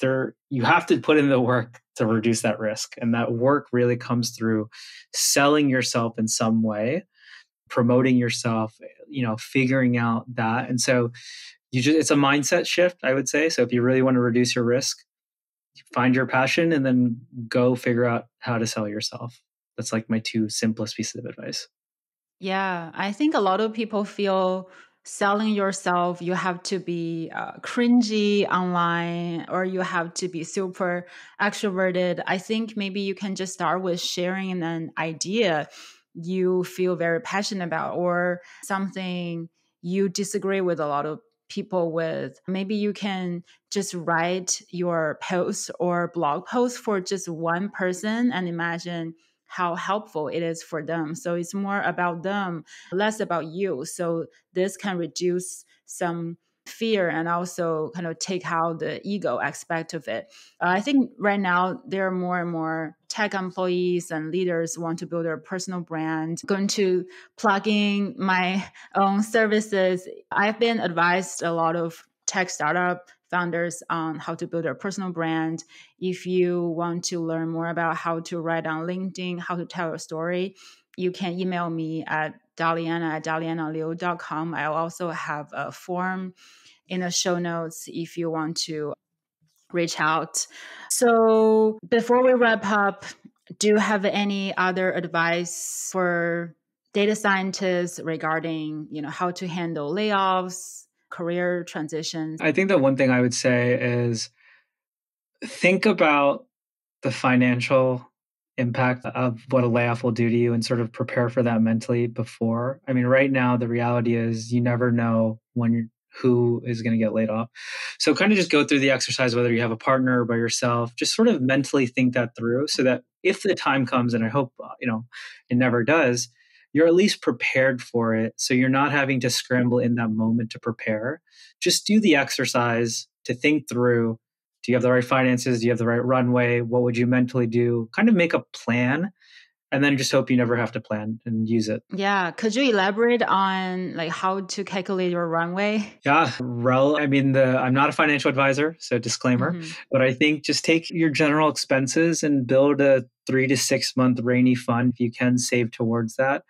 there you have to put in the work to reduce that risk, and that work really comes through selling yourself in some way, promoting yourself, you know, figuring out that, and so you just it's a mindset shift, I would say. So if you really want to reduce your risk, find your passion and then go figure out how to sell yourself. That's like my two simplest pieces of advice. Yeah, I think a lot of people feel selling yourself, you have to be uh, cringy online or you have to be super extroverted. I think maybe you can just start with sharing an idea you feel very passionate about or something you disagree with a lot of people with. Maybe you can just write your post or blog post for just one person and imagine how helpful it is for them. So it's more about them, less about you. So this can reduce some fear and also kind of take out the ego aspect of it. Uh, I think right now there are more and more tech employees and leaders want to build their personal brand. Going to plug in my own services. I've been advised a lot of tech startup founders on how to build a personal brand. If you want to learn more about how to write on LinkedIn, how to tell a story, you can email me at daliana at dalianaliu.com. I also have a form in the show notes if you want to reach out. So before we wrap up, do you have any other advice for data scientists regarding, you know, how to handle layoffs, career transitions? I think the one thing I would say is think about the financial impact of what a layoff will do to you and sort of prepare for that mentally before. I mean, right now, the reality is you never know when who is going to get laid off. So kind of just go through the exercise, whether you have a partner or by yourself, just sort of mentally think that through so that if the time comes, and I hope, uh, you know, it never does, you're at least prepared for it. So you're not having to scramble in that moment to prepare. Just do the exercise to think through do you have the right finances? Do you have the right runway? What would you mentally do? Kind of make a plan and then just hope you never have to plan and use it. Yeah, could you elaborate on like how to calculate your runway? Yeah, rel I mean the I'm not a financial advisor, so disclaimer, mm-hmm. but I think just take your general expenses and build a 3 to 6 month rainy fund if you can save towards that.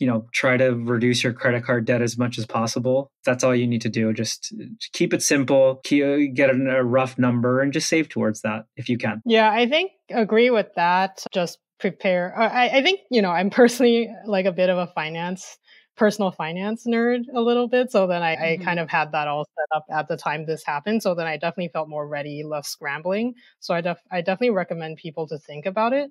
You know, try to reduce your credit card debt as much as possible. That's all you need to do. Just keep it simple, get a rough number, and just save towards that if you can. Yeah, I think agree with that. Just prepare. I, I think, you know, I'm personally like a bit of a finance personal finance nerd a little bit. So then I, mm-hmm. I, kind of had that all set up at the time this happened. So then I definitely felt more ready, less scrambling. So I, def- I definitely recommend people to think about it.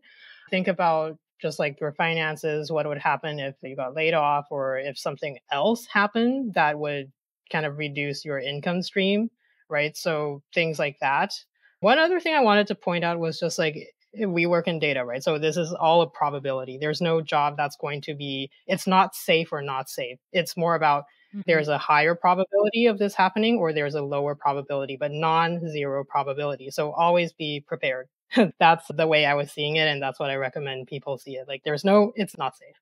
Think about just like your finances, what would happen if you got laid off or if something else happened that would kind of reduce your income stream, right? So things like that. One other thing I wanted to point out was just like we work in data, right? So this is all a probability. There's no job that's going to be, it's not safe or not safe. It's more about mm-hmm. there's a higher probability of this happening or there's a lower probability, but non zero probability. So always be prepared. that's the way I was seeing it. And that's what I recommend people see it. Like there's no, it's not safe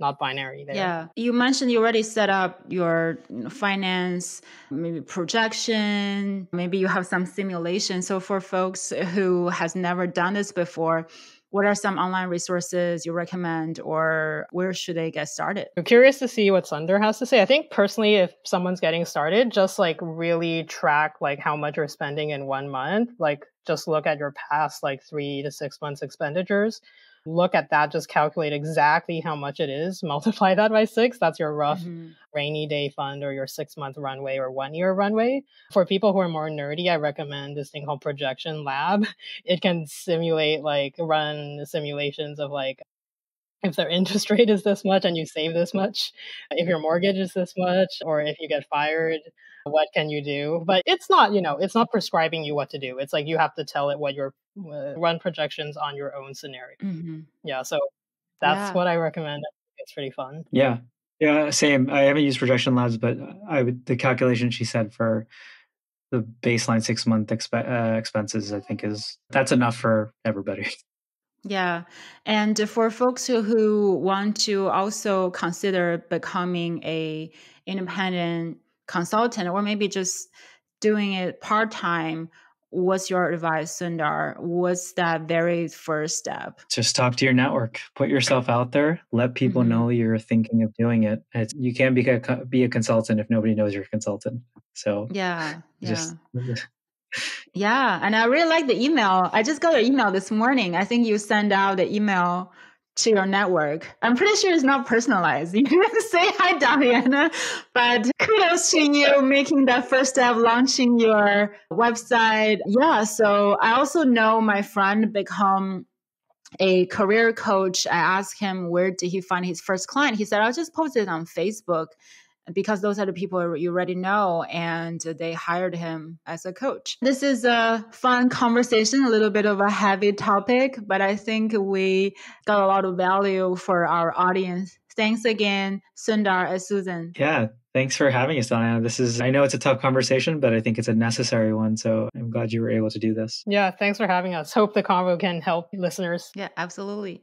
not binary there. Yeah. You mentioned you already set up your finance, maybe projection, maybe you have some simulation. So for folks who has never done this before, what are some online resources you recommend or where should they get started? I'm curious to see what Sundar has to say. I think personally, if someone's getting started, just like really track like how much you're spending in one month. Like just look at your past like three to six months expenditures look at that, just calculate exactly how much it is, multiply that by six. That's your rough mm-hmm. rainy day fund or your six month runway or one year runway. For people who are more nerdy, I recommend this thing called Projection Lab. It can simulate, like, run simulations of like if their interest rate is this much and you save this much, if your mortgage is this much, or if you get fired, what can you do? But it's not, you know, it's not prescribing you what to do. It's like you have to tell it what your uh, run projections on your own scenario. Mm-hmm. Yeah, so that's yeah. what I recommend. It's pretty fun. Yeah, yeah, same. I haven't used projection labs, but I would the calculation she said for the baseline six month exp- uh, expenses, I think is that's enough for everybody. Yeah. And for folks who, who want to also consider becoming a independent consultant or maybe just doing it part-time, what's your advice, Sundar? What's that very first step? Just talk to your network. Put yourself out there. Let people mm-hmm. know you're thinking of doing it. It's, you can't be a, be a consultant if nobody knows you're a consultant. So yeah, just yeah. Yeah, and I really like the email. I just got your email this morning. I think you send out the email to your network. I'm pretty sure it's not personalized. You didn't say hi, Daliana, but kudos to you making that first step, launching your website. Yeah, so I also know my friend become a career coach. I asked him where did he find his first client. He said, I just posted on Facebook because those are the people you already know and they hired him as a coach. This is a fun conversation, a little bit of a heavy topic, but I think we got a lot of value for our audience. Thanks again, Sundar and Susan. Yeah, thanks for having us, Daliana. This is, I know it's a tough conversation, but I think it's a necessary one. So I'm glad you were able to do this. Yeah, thanks for having us. Hope the convo can help listeners. Yeah, absolutely.